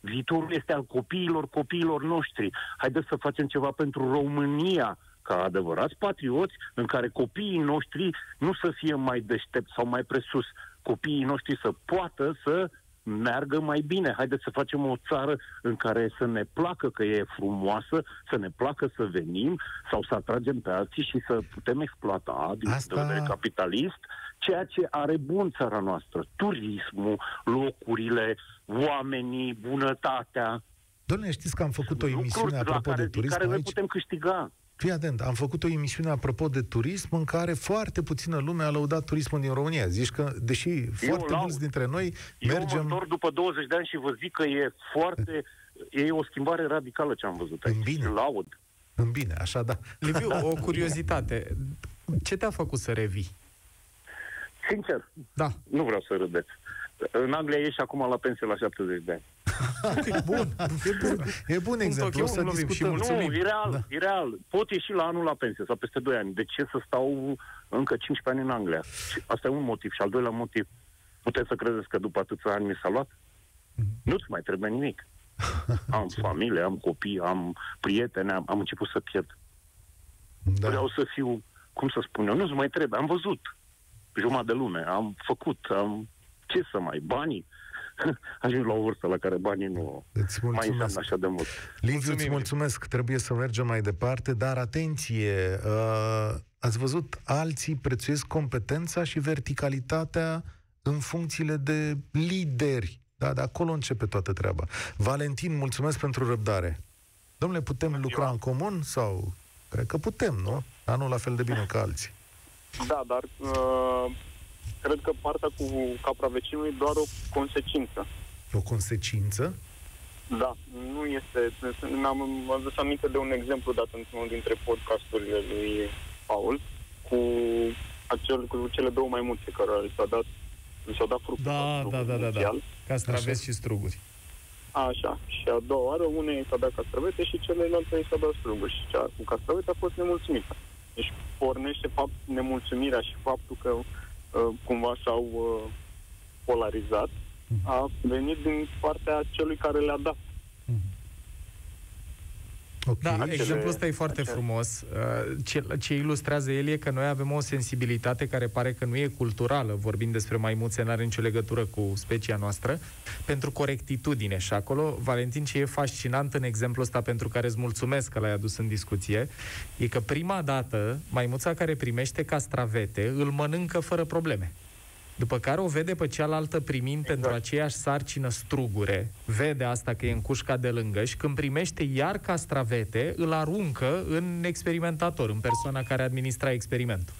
Viitorul este al copiilor copiilor noștri. Haideți să facem ceva pentru România, ca adevărați patrioți, în care copiii noștri nu să fie mai deștepți sau mai presus. Copiii noștri să poată să meargă mai bine. Haideți să facem o țară în care să ne placă că e frumoasă, să ne placă să venim sau să atragem pe alții și să putem exploata din Asta- punct de vedere capitalist ceea ce are bun țara noastră. Turismul, locurile, oamenii, bunătatea. Domnule, știți că am făcut o emisiune lucruri la apropo care, de din care turism noi aici? putem câștiga. Fii atent, am făcut o emisiune apropo de turism în care foarte puțină lume a lăudat turismul din România. Zici că, deși Eu foarte mulți dintre noi Eu mergem... Eu după 20 de ani și vă zic că e foarte... E o schimbare radicală ce am văzut aici. În bine. Laud. În bine, așa da. Liviu, o curiozitate. Ce te-a făcut să revii? Sincer, da. nu vreau să râdeți. În Anglia ești acum la pensie la 70 de ani. E bun, e bun, e bun exemplu. O să discutăm. Și mulțumim. Nu, e real, da. e real. Pot ieși la anul la pensie sau peste 2 ani. De ce să stau încă 15 ani în Anglia? Asta e un motiv. Și al doilea motiv, puteți să credeți că după atâția ani mi s-a luat? Mm-hmm. Nu-ți mai trebuie nimic. Am familie, am copii, am prieteni, am, am început să pierd. Da. Vreau să fiu, cum să spun eu, nu-ți mai trebuie. Am văzut jumătate de lume, am făcut, am ce să mai, banii? Ajung la o vârstă la care banii nu îți mai înseamnă așa de mult. Liviu, îți mulțumesc, trebuie să mergem mai departe, dar atenție, uh, ați văzut, alții prețuiesc competența și verticalitatea în funcțiile de lideri. Da, de acolo începe toată treaba. Valentin, mulțumesc pentru răbdare. Domnule, putem lucra în comun sau... Cred că putem, nu? Dar nu la fel de bine ca alții. Da, dar uh, cred că partea cu capra vecinului doar o consecință. O consecință? Da, nu este... Am, am adus aminte de un exemplu dat într-unul dintre podcasturile lui Paul cu, acel, cu cele două maimuțe care li s-a dat, li s-a dat fructul. Da, da, da, da, da. Castraveți și struguri. Așa. Și a doua oară, unei s-a dat castravete și celelalte i s-a dat struguri. Și cea cu castravete a fost nemulțumită. Deci pornește fapt, nemulțumirea și faptul că uh, cumva s-au uh, polarizat a venit din partea celui care le-a dat. Okay. Da, exemplul ăsta e foarte acele... frumos. Uh, ce, ce ilustrează el e că noi avem o sensibilitate care pare că nu e culturală, vorbind despre maimuțe, n-are nicio legătură cu specia noastră, pentru corectitudine. Și acolo, Valentin, ce e fascinant în exemplul ăsta, pentru care îți mulțumesc că l-ai adus în discuție, e că prima dată, maimuța care primește castravete îl mănâncă fără probleme. După care o vede pe cealaltă primind exact. pentru aceeași sarcină strugure, vede asta că e în cușca de lângă și când primește iar castravete, îl aruncă în experimentator, în persoana care administra experimentul.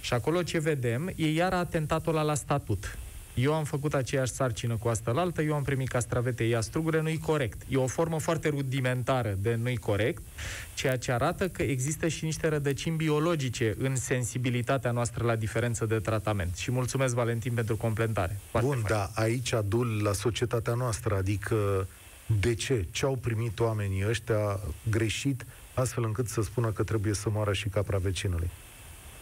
Și acolo ce vedem e iar atentatul la statut eu am făcut aceeași sarcină cu asta la altă, eu am primit castravete, ea strugure, nu-i corect. E o formă foarte rudimentară de nu-i corect, ceea ce arată că există și niște rădăcini biologice în sensibilitatea noastră la diferență de tratament. Și mulțumesc, Valentin, pentru completare. Foarte Bun, fain. da, aici adul la societatea noastră, adică de ce? Ce au primit oamenii ăștia greșit, astfel încât să spună că trebuie să moară și capra vecinului?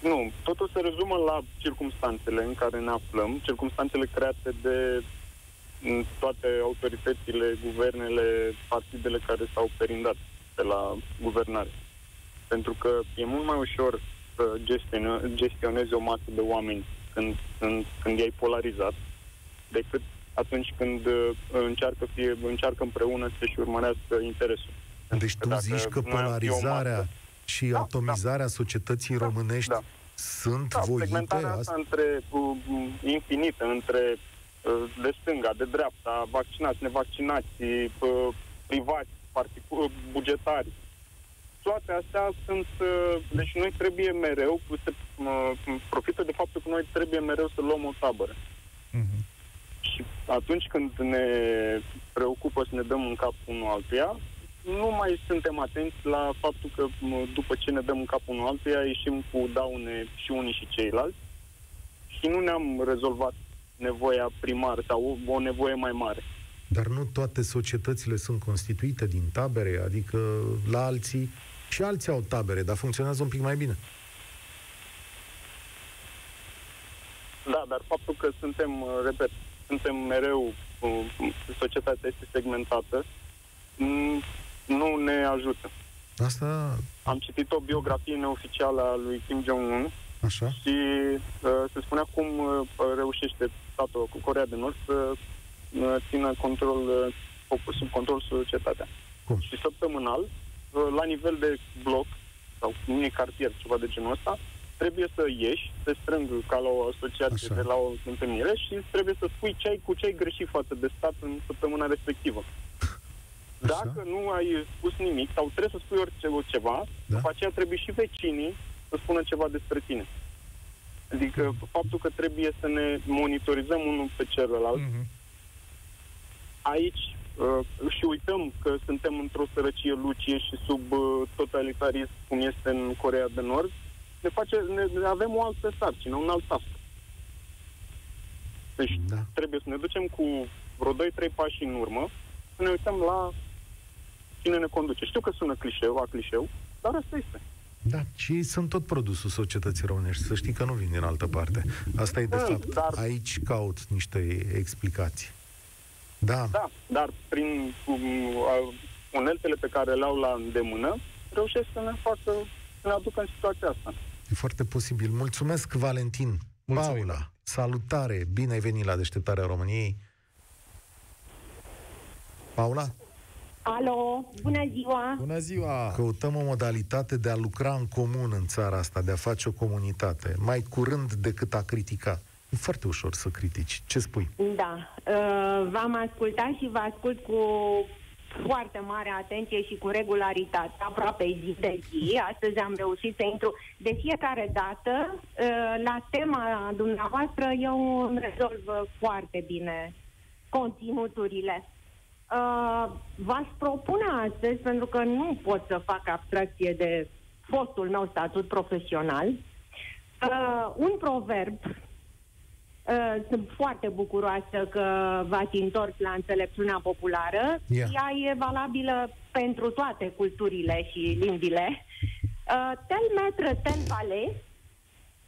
Nu, totul se rezumă la circumstanțele în care ne aflăm, circumstanțele create de toate autoritățile, guvernele, partidele care s-au perindat de la guvernare. Pentru că e mult mai ușor să gestionezi o masă de oameni când, când, când i-ai polarizat, decât atunci când uh, încearcă, fie, încearcă împreună să-și urmărească interesul. Deci tu zici că polarizarea și da, atomizarea da. societății da, românești da. sunt da, voite? Segmentarea asta între uh, infinită, între uh, de stânga, de dreapta, vaccinați, nevaccinați, uh, privați, partic- bugetari. Toate astea sunt... Uh, deci noi trebuie mereu, se uh, profită de faptul că noi trebuie mereu să luăm o tabără. Uh-huh. Și atunci când ne preocupă să ne dăm în cap unul altuia, nu mai suntem atenți la faptul că după ce ne dăm în capul unul altuia, ieșim cu daune și unii și ceilalți și nu ne-am rezolvat nevoia primară sau o, o nevoie mai mare. Dar nu toate societățile sunt constituite din tabere, adică la alții și alții au tabere, dar funcționează un pic mai bine. Da, dar faptul că suntem, repet, suntem mereu, societatea este segmentată, nu ne ajută. Asta... Am citit o biografie neoficială a lui Kim Jong-un Așa. și uh, se spunea cum uh, reușește statul cu Corea de Nord să uh, țină control, uh, sub control societatea. Cum? Și săptămânal, uh, la nivel de bloc sau mini cartier, ceva de genul ăsta, trebuie să ieși, să strâng ca la o asociație Așa. de la o întâlnire și trebuie să spui ce ai, cu ce ai greșit față de stat în săptămâna respectivă. Dacă nu ai spus nimic sau trebuie să spui orice ceva, da. după aceea trebuie și vecinii să spună ceva despre tine. Adică faptul că trebuie să ne monitorizăm unul pe celălalt, mm-hmm. aici uh, și uităm că suntem într-o sărăcie lucie și sub uh, totalitarism, cum este în Corea de Nord, ne face, ne, avem o altă sarcină, un alt task. Deci da. trebuie să ne ducem cu vreo 2-3 pași în urmă, să ne uităm la cine ne conduce. Știu că sună clișeu, a clișeu, dar asta este. Da, și ei sunt tot produsul societății românești. Să știi că nu vin din altă parte. Asta e, de da, fapt, dar... aici caut niște explicații. Da. Da, dar prin um, uneltele pe care le au la îndemână, reușesc să ne facă, să ne aducă în situația asta. E foarte posibil. Mulțumesc, Valentin. Mulțumim. Paula, salutare, bine ai venit la Deșteptarea României. Paula? Alo, bună ziua! Bună ziua! Căutăm o modalitate de a lucra în comun în țara asta, de a face o comunitate, mai curând decât a critica. E foarte ușor să critici. Ce spui? Da. Uh, v-am ascultat și vă ascult cu foarte mare atenție și cu regularitate, aproape zi de zi. Astăzi am reușit să intru de fiecare dată. Uh, la tema dumneavoastră eu îmi rezolv foarte bine conținuturile. Uh, v-aș propune astăzi, pentru că nu pot să fac abstracție de fostul meu statut profesional, uh, un proverb. Uh, sunt foarte bucuroasă că v-ați întors la înțelepciunea populară. Yeah. Ea e valabilă pentru toate culturile și limbile. Uh, tel metră, tel vale.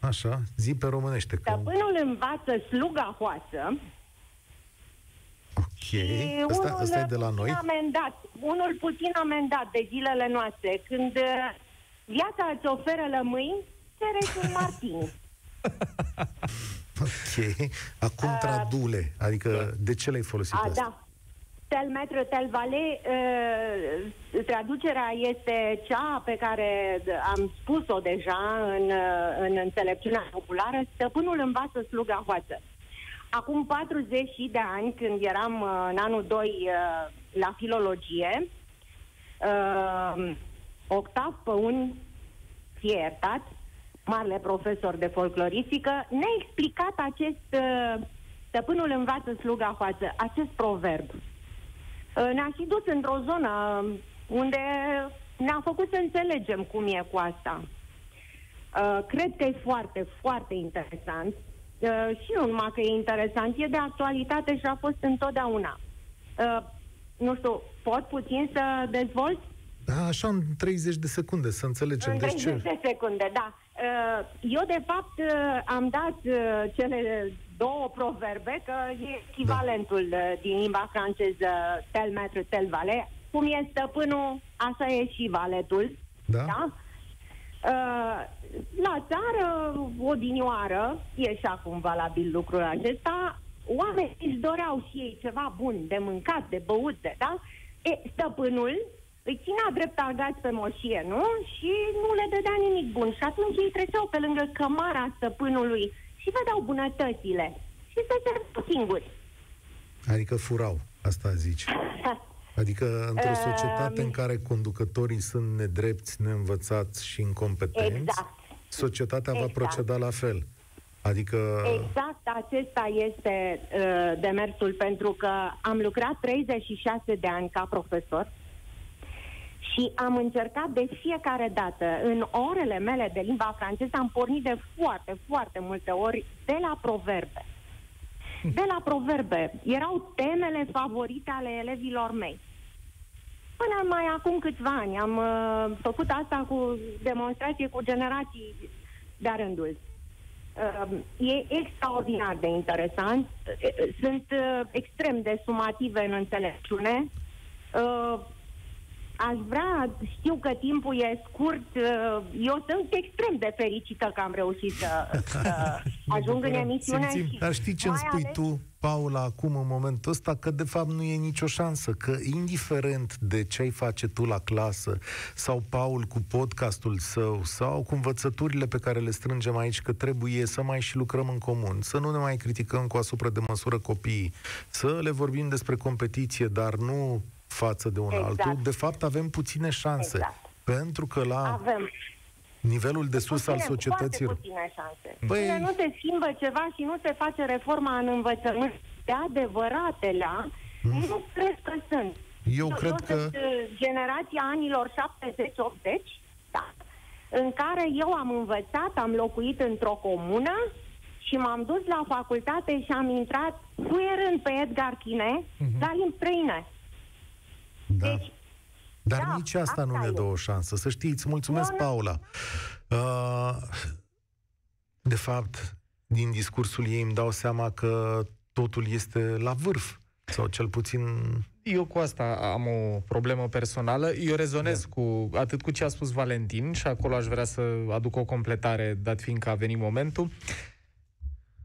Așa, zi pe românește. Că... Stăpânul învață sluga hoasă. Ok. Asta, asta e de la noi? Amendat, unul puțin amendat de zilele noastre. Când uh, viața îți oferă lămâi, cere un martini. ok. Acum uh, tradule. Adică de ce l-ai folosit a, asta? Da. Tel metru, tel vale, uh, traducerea este cea pe care am spus-o deja în, uh, în înțelepciunea populară, stăpânul învață sluga hoață. Acum 40 de ani, când eram uh, în anul 2 uh, la filologie, uh, Octav Păun, fie iertat, marele profesor de folcloristică, ne-a explicat acest uh, stăpânul învață sluga față, acest proverb. Uh, ne-a și dus într-o zonă unde ne-a făcut să înțelegem cum e cu asta. Uh, cred că e foarte, foarte interesant Uh, și nu numai că e interesant, e de actualitate și a fost întotdeauna. Uh, nu știu, pot puțin să dezvolt? Da, așa în 30 de secunde, să înțelegem. În 30 deci ce? de secunde, da. Uh, eu, de fapt, uh, am dat uh, cele două proverbe, că e echivalentul da. din limba franceză tel maître, tel valet. Cum e stăpânul, așa e și valetul. Da? da? La țară, odinioară, e și acum valabil lucrul acesta, oamenii își doreau și ei ceva bun de mâncat, de băut, de, da? E, stăpânul îi ținea drept agați pe moșie, nu? Și nu le dădea nimic bun. Și atunci ei treceau pe lângă cămara stăpânului și vedeau bunătățile. Și se serveau singuri. Adică furau, asta zici. Adică într-o societate uh, în care conducătorii sunt nedrepți, neînvățați și incompetenți, exact. societatea exact. va proceda la fel. Adică... Exact, acesta este uh, demersul, pentru că am lucrat 36 de ani ca profesor și am încercat de fiecare dată, în orele mele de limba franceză, am pornit de foarte, foarte multe ori de la proverbe de la proverbe. Erau temele favorite ale elevilor mei. Până mai acum câțiva ani am uh, făcut asta cu demonstrație cu generații de-a rândul. Uh, e extraordinar de interesant. Uh, sunt uh, extrem de sumative în înțelepciune. Uh, aș vrea, știu că timpul e scurt, uh, eu sunt extrem de fericită că am reușit să, să ajung în emisiune. Simțim. Și Dar știi ce îmi spui ales... tu, Paula, acum, în momentul ăsta, că de fapt nu e nicio șansă, că indiferent de ce ai face tu la clasă, sau Paul cu podcastul său, sau cu învățăturile pe care le strângem aici, că trebuie să mai și lucrăm în comun, să nu ne mai criticăm cu asupra de măsură copiii, să le vorbim despre competiție, dar nu față de un Exact. altul, de fapt avem puține șanse. Exact. Pentru că la Avem nivelul de sus al puține, societății... Foarte puține șanse. Păi- Păi... nu se schimbă ceva și nu se face reforma în învățământ de adevăratele, Hmm. nu cred că sunt. Eu cred că... sunt uh, generația anilor 70-80, da, în care eu am învățat, am locuit într-o comună și m-am dus la facultate și am intrat fluierând pe Edgar Chine Mhm. la limbi străine. Da. Deci, Dar Da, nici asta, asta nu ne e. dă o șansă. Să știți, mulțumesc, Nu, nu. Paula. Uh, de fapt, din discursul ei îmi dau seama că totul este la vârf. Sau cel puțin... Eu cu asta am o problemă personală. Eu rezonez Da. cu atât cu ce a spus Valentin și acolo aș vrea să aduc o completare, dat fiindcă a venit momentul.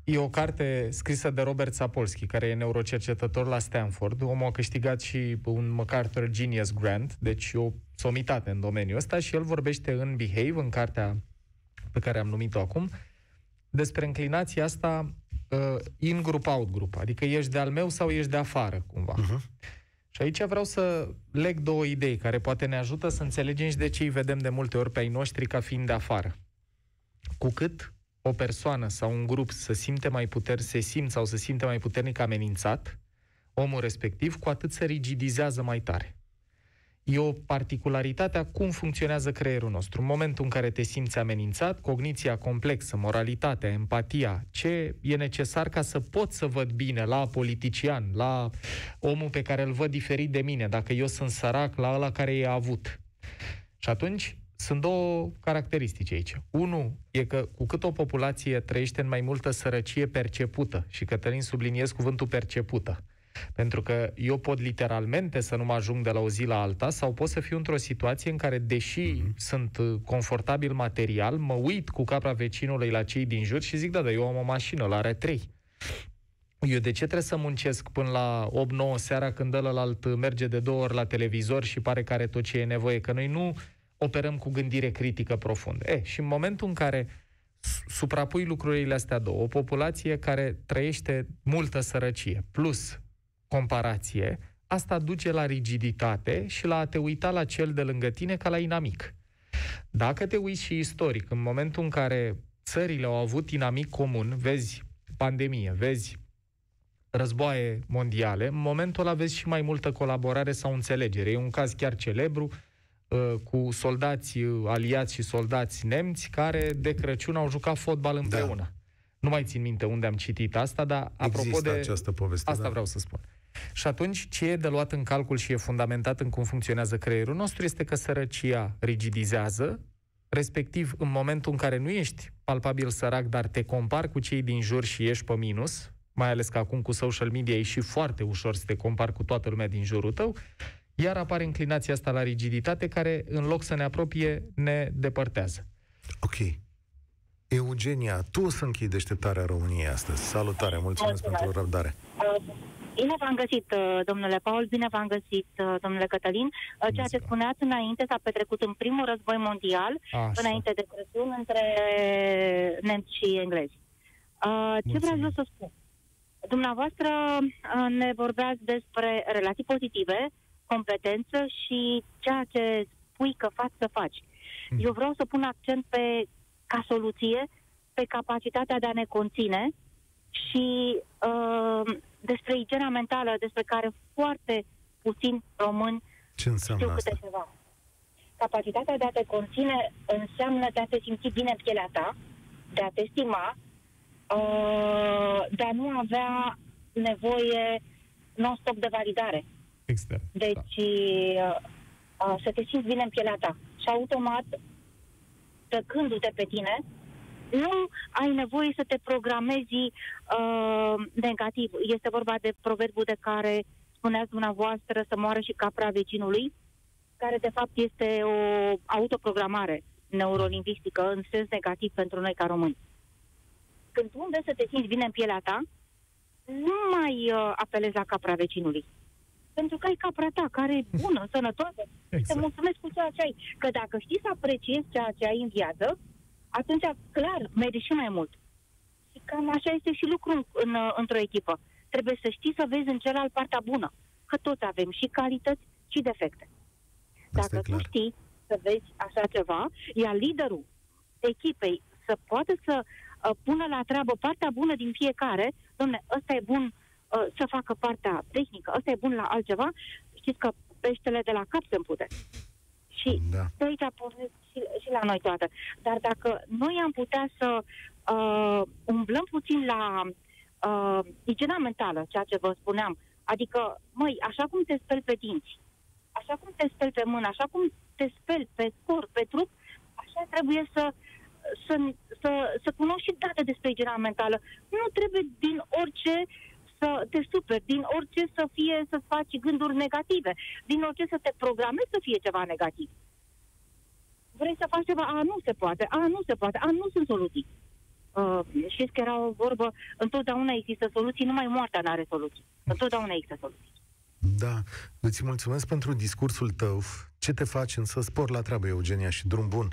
E o carte scrisă de Robert Sapolsky, care e neurocercetător la Stanford. Omul a câștigat și un MacArthur Genius Grant, deci o somitate în domeniul ăsta și el vorbește în Behave, în cartea pe care am numit-o acum, despre înclinația asta uh, in-group, out-group, adică ești de al meu sau ești de afară, cumva. Uh-huh. Și aici vreau să leg două idei care poate ne ajută să înțelegem și de ce îi vedem de multe ori pe ai noștri ca fiind de afară. Cu cât o persoană sau un grup să simte mai puter, se simt sau se simte mai puternic amenințat, omul respectiv, cu atât se rigidizează mai tare. E o particularitate a cum funcționează creierul nostru. În momentul în care te simți amenințat, cogniția complexă, moralitatea, empatia, ce e necesar ca să pot să văd bine la politician, la omul pe care îl văd diferit de mine, dacă eu sunt sărac, la ăla care i-a avut. Și atunci sunt două caracteristici aici. Unu e că cu cât o populație trăiește în mai multă sărăcie percepută, și Cătălin subliniez cuvântul percepută, pentru că eu pot literalmente să nu mă ajung de la o zi la alta sau pot să fiu într-o situație în care, deși mm-hmm. sunt uh, confortabil material, mă uit cu capra vecinului la cei din jur și zic, da, da, eu am o mașină, la are trei. Eu de ce trebuie să muncesc până la 8-9 seara când ălălalt merge de două ori la televizor și pare că are tot ce e nevoie? Că noi nu operăm cu gândire critică profundă. E, și în momentul în care suprapui lucrurile astea două, o populație care trăiește multă sărăcie, plus comparație, asta duce la rigiditate și la a te uita la cel de lângă tine ca la inamic. Dacă te uiți și istoric, în momentul în care țările au avut inamic comun, vezi pandemie, vezi războaie mondiale, în momentul ăla vezi și mai multă colaborare sau înțelegere. E un caz chiar celebru uh, cu soldați aliați și soldați nemți care de Crăciun au jucat fotbal împreună. Da. Nu mai țin minte unde am citit asta, dar apropo Există de... această poveste, Asta da. vreau să spun. Și atunci, ce e de luat în calcul și e fundamentat în cum funcționează creierul nostru este că sărăcia rigidizează, respectiv în momentul în care nu ești palpabil sărac, dar te compari cu cei din jur și ești pe minus, mai ales că acum cu social media e și foarte ușor să te compari cu toată lumea din jurul tău, iar apare înclinația asta la rigiditate care, în loc să ne apropie, ne depărtează. Ok. Eugenia, tu o să închei deșteptarea României astăzi. Salutare, mulțumesc Mulțumesc. pentru răbdare. Bine v-am găsit, uh, domnule Paul, bine v-am găsit, uh, domnule Cătălin. Uh, Ceea ce ziua. spuneați înainte s-a petrecut în primul război mondial, Așa. înainte de Crăciun, între nemți și englezi. Uh, Ce vreau eu să spun? Dumneavoastră uh, ne vorbeați despre relații pozitive, competență și ceea ce spui că faci să faci. Eu vreau să pun accent pe, ca soluție, pe capacitatea de a ne conține și uh, despre igiena mentală, despre care foarte puțin români Ce știu înseamnă câte asta? ceva. Capacitatea de a te conține înseamnă de a te simți bine în pielea ta, de a te stima, uh, de a nu avea nevoie non-stop de validare. Extern. Deci, uh, uh, să te simți bine în pielea ta. Și automat, tăcându-te pe tine, nu ai nevoie să te programezi uh, negativ. Este vorba de proverbul de care spuneați dumneavoastră să moară și capra vecinului, care de fapt este o autoprogramare neurolingvistică în sens negativ pentru noi ca români. Când tu înveți să te simți bine în pielea ta, nu mai uh, apelezi la capra vecinului. Pentru că ai capra ta, care e bună, sănătoasă, te Exact. mulțumesc cu ceea ce ai. Că dacă știi să apreciezi ceea ce ai în viață, atunci, clar, mergi și mai mult. Și cam așa este și lucrul în, în, într-o echipă. Trebuie să știi să vezi în celălalt partea bună. Că toți avem și calități și defecte. Dacă tu știi să vezi așa ceva, iar liderul echipei să poată să uh, pună la treabă partea bună din fiecare, domne, ăsta e bun uh, să facă partea tehnică, ăsta e bun la altceva, știți că peștele de la cap se împute. Și da. de aici pornesc și, și la noi toate. Dar dacă noi am putea să uh, umblăm puțin la uh, igiena mentală, ceea ce vă spuneam, adică, măi, așa cum te speli pe dinți, așa cum te speli pe mână, așa cum te speli pe corp, pe trup, așa trebuie să, să, să, să cunoști și date despre igiena mentală. Nu trebuie din orice să te superi, din orice să fie să faci gânduri negative, din orice să te programezi să fie ceva negativ. Vrei să faci ceva, a, nu se poate, a, nu se poate, a, nu sunt soluții. Uh, știți că era o vorbă, întotdeauna există soluții, numai moartea nu are soluții. Întotdeauna există soluții. Da, îți mulțumesc pentru discursul tău. Ce te faci însă, spor la treabă, Eugenia, și drum bun.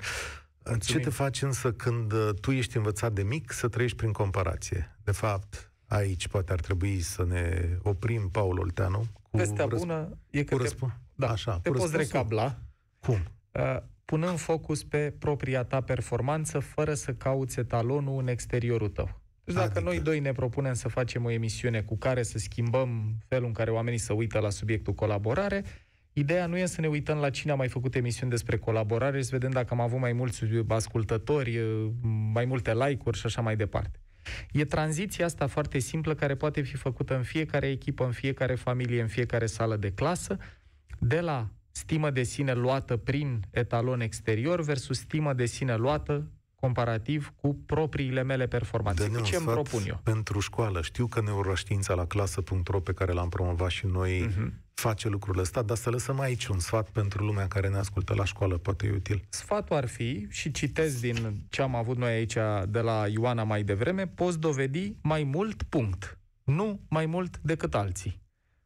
Mulțumim. Ce te faci însă când uh, tu ești învățat de mic să trăiești prin comparație? De fapt, aici poate ar trebui să ne oprim, Paul Olteanu. Cu Vestea răsp- bună e că te, da, Așa, te poți recabla. Cum? Uh, punând focus pe propria ta performanță, fără să cauți etalonul în exteriorul tău. Deci dacă adică... noi doi ne propunem să facem o emisiune cu care să schimbăm felul în care oamenii să uită la subiectul colaborare, ideea nu e să ne uităm la cine a mai făcut emisiuni despre colaborare și să vedem dacă am avut mai mulți ascultători, mai multe like-uri și așa mai departe. E tranziția asta foarte simplă care poate fi făcută în fiecare echipă, în fiecare familie, în fiecare sală de clasă, de la stimă de sine luată prin etalon exterior versus stimă de sine luată comparativ cu propriile mele performanțe. Cu ce îmi propun eu? Pentru școală. Știu că neuroștiința la clasă.ro pe care l-am promovat și noi uh-huh. Face lucrul ăsta, dar să lăsăm aici un sfat pentru lumea care ne ascultă la școală, poate e util. Sfatul ar fi, și citez din ce am avut noi aici de la Ioana mai devreme, poți dovedi mai mult, punct. Nu mai mult decât alții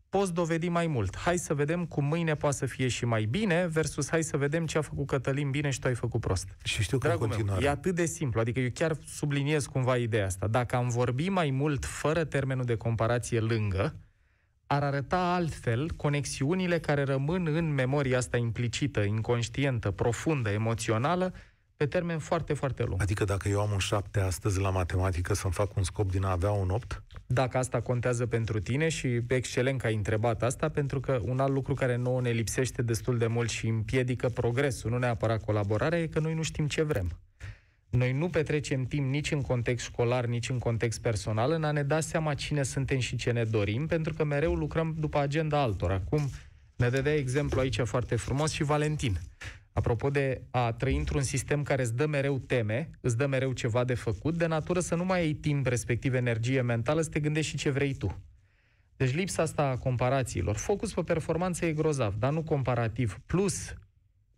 poți dovedi mai mult. Hai să vedem cum mâine poate să fie și mai bine versus hai să vedem ce a făcut Cătălin bine și tu ai făcut prost. Și știu că Dragul în continuare. Meu, e atât de simplu. Adică eu chiar subliniez cumva ideea asta. Dacă am vorbi mai mult fără termenul de comparație lângă, ar arăta altfel conexiunile care rămân în memoria asta implicită, inconștientă, profundă, emoțională, pe termen foarte, foarte lung. Adică dacă eu am un 7 astăzi la matematică să-mi fac un scop din a avea un 8? Dacă asta contează pentru tine și excelent că ai întrebat asta, pentru că un alt lucru care nouă ne lipsește destul de mult și împiedică progresul, nu neapărat colaborarea, e că noi nu știm ce vrem. Noi nu petrecem timp nici în context școlar, nici în context personal în a ne da seama cine suntem și ce ne dorim, pentru că mereu lucrăm după agenda altora. Acum ne dădea exemplu aici foarte frumos și Valentin. Apropo de a trăi într-un sistem care îți dă mereu teme, îți dă mereu ceva de făcut, de natură să nu mai ai timp, respectiv energie mentală, să te gândești și ce vrei tu. Deci lipsa asta a comparațiilor. Focus pe performanță e grozav, dar nu comparativ. Plus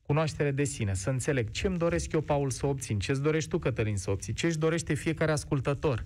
cunoaștere de sine, să înțeleg ce îmi doresc eu, Paul, să obțin, ce îți dorești tu, Cătălin, să obții, ce își dorește fiecare ascultător,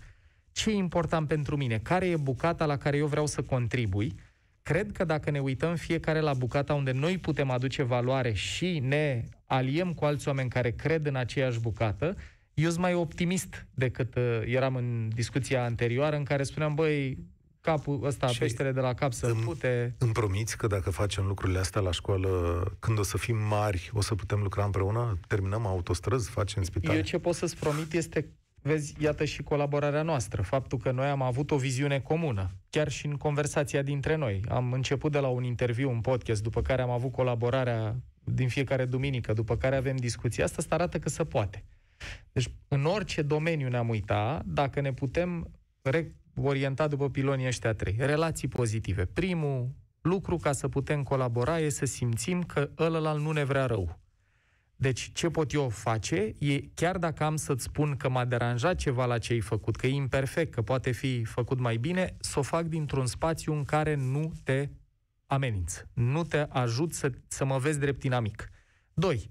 ce e important pentru mine, care e bucata la care eu vreau să contribui. Cred că dacă ne uităm fiecare la bucata unde noi putem aduce valoare și ne aliem cu alți oameni care cred în aceeași bucată, eu sunt mai optimist decât uh, eram în discuția anterioară în care spuneam, băi, capul ăsta, și peștele de la cap să îmi, pute... Îmi promiți că dacă facem lucrurile astea la școală, când o să fim mari, o să putem lucra împreună? Terminăm autostrăzi, facem spital? Eu ce pot să-ți promit este vezi, iată și colaborarea noastră, faptul că noi am avut o viziune comună, chiar și în conversația dintre noi. Am început de la un interviu, un podcast, după care am avut colaborarea din fiecare duminică, după care avem discuții. Asta îți arată că se poate. Deci, în orice domeniu ne-am uitat, dacă ne putem reorienta după pilonii ăștia trei. Relații pozitive. Primul lucru ca să putem colabora e să simțim că ălălalt nu ne vrea rău. Deci, ce pot eu face, e, chiar dacă am să-ți spun că m-a deranjat ceva la ce ai făcut, că e imperfect, că poate fi făcut mai bine, să o fac dintr-un spațiu în care nu te ameninț, nu te ajut să, să mă vezi drept dinamic. Doi,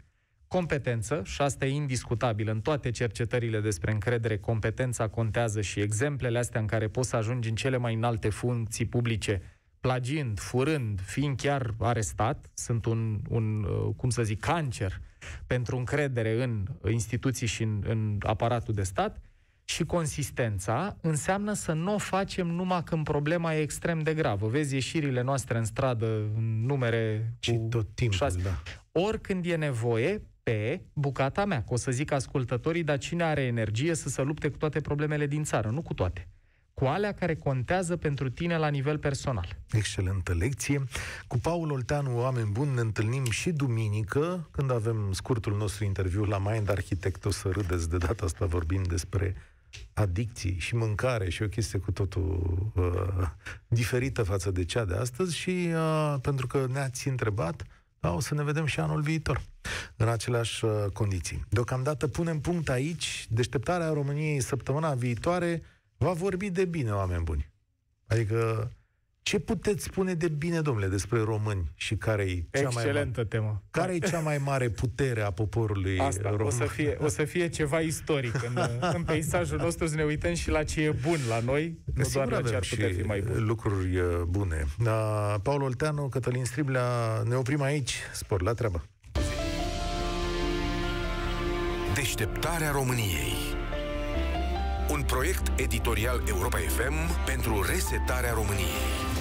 competență, și asta e indiscutabil în toate cercetările despre încredere, competența contează și exemplele astea în care poți să ajungi în cele mai înalte funcții publice, plagind, furând, fiind chiar arestat, sunt un, un uh, cum să zic, cancer pentru încredere în instituții și în, în aparatul de stat. și consistența înseamnă să nu o facem numai când problema e extrem de gravă. Vezi ieșirile noastre în stradă în numere și tot timpul, șase. da. Oricând e nevoie, pe bucata mea, că o să zic ascultătorii, dar cine are energie să se lupte cu toate problemele din țară, nu cu toate cu alea care contează pentru tine la nivel personal. Excelentă lecție. Cu Paul Olteanu, oameni buni, ne întâlnim și duminică, când avem scurtul nostru interviu la Mind Architect. O să râdeți de data asta vorbim despre adicții și mâncare și o chestie cu totul uh, diferită față de cea de astăzi și uh, pentru că ne-ați întrebat, da, o să ne vedem și anul viitor în aceleași uh, condiții. Deocamdată punem punct aici. Deșteptarea României săptămâna viitoare va vorbi de bine, oameni buni. Adică, ce puteți spune de bine, domnule, despre români și care e cea Excelentă mai temă. Care e cea mai mare putere a poporului Asta, român? O să fie, o să fie ceva istoric în, în peisajul nostru să ne uităm și la ce e bun la noi, nu doar la ce ar putea fi mai bun. lucruri bune. Paul Olteanu, Cătălin Striblea, ne oprim aici. Spor la treabă. Deșteptarea României un proiect editorial Europa FM pentru resetarea României.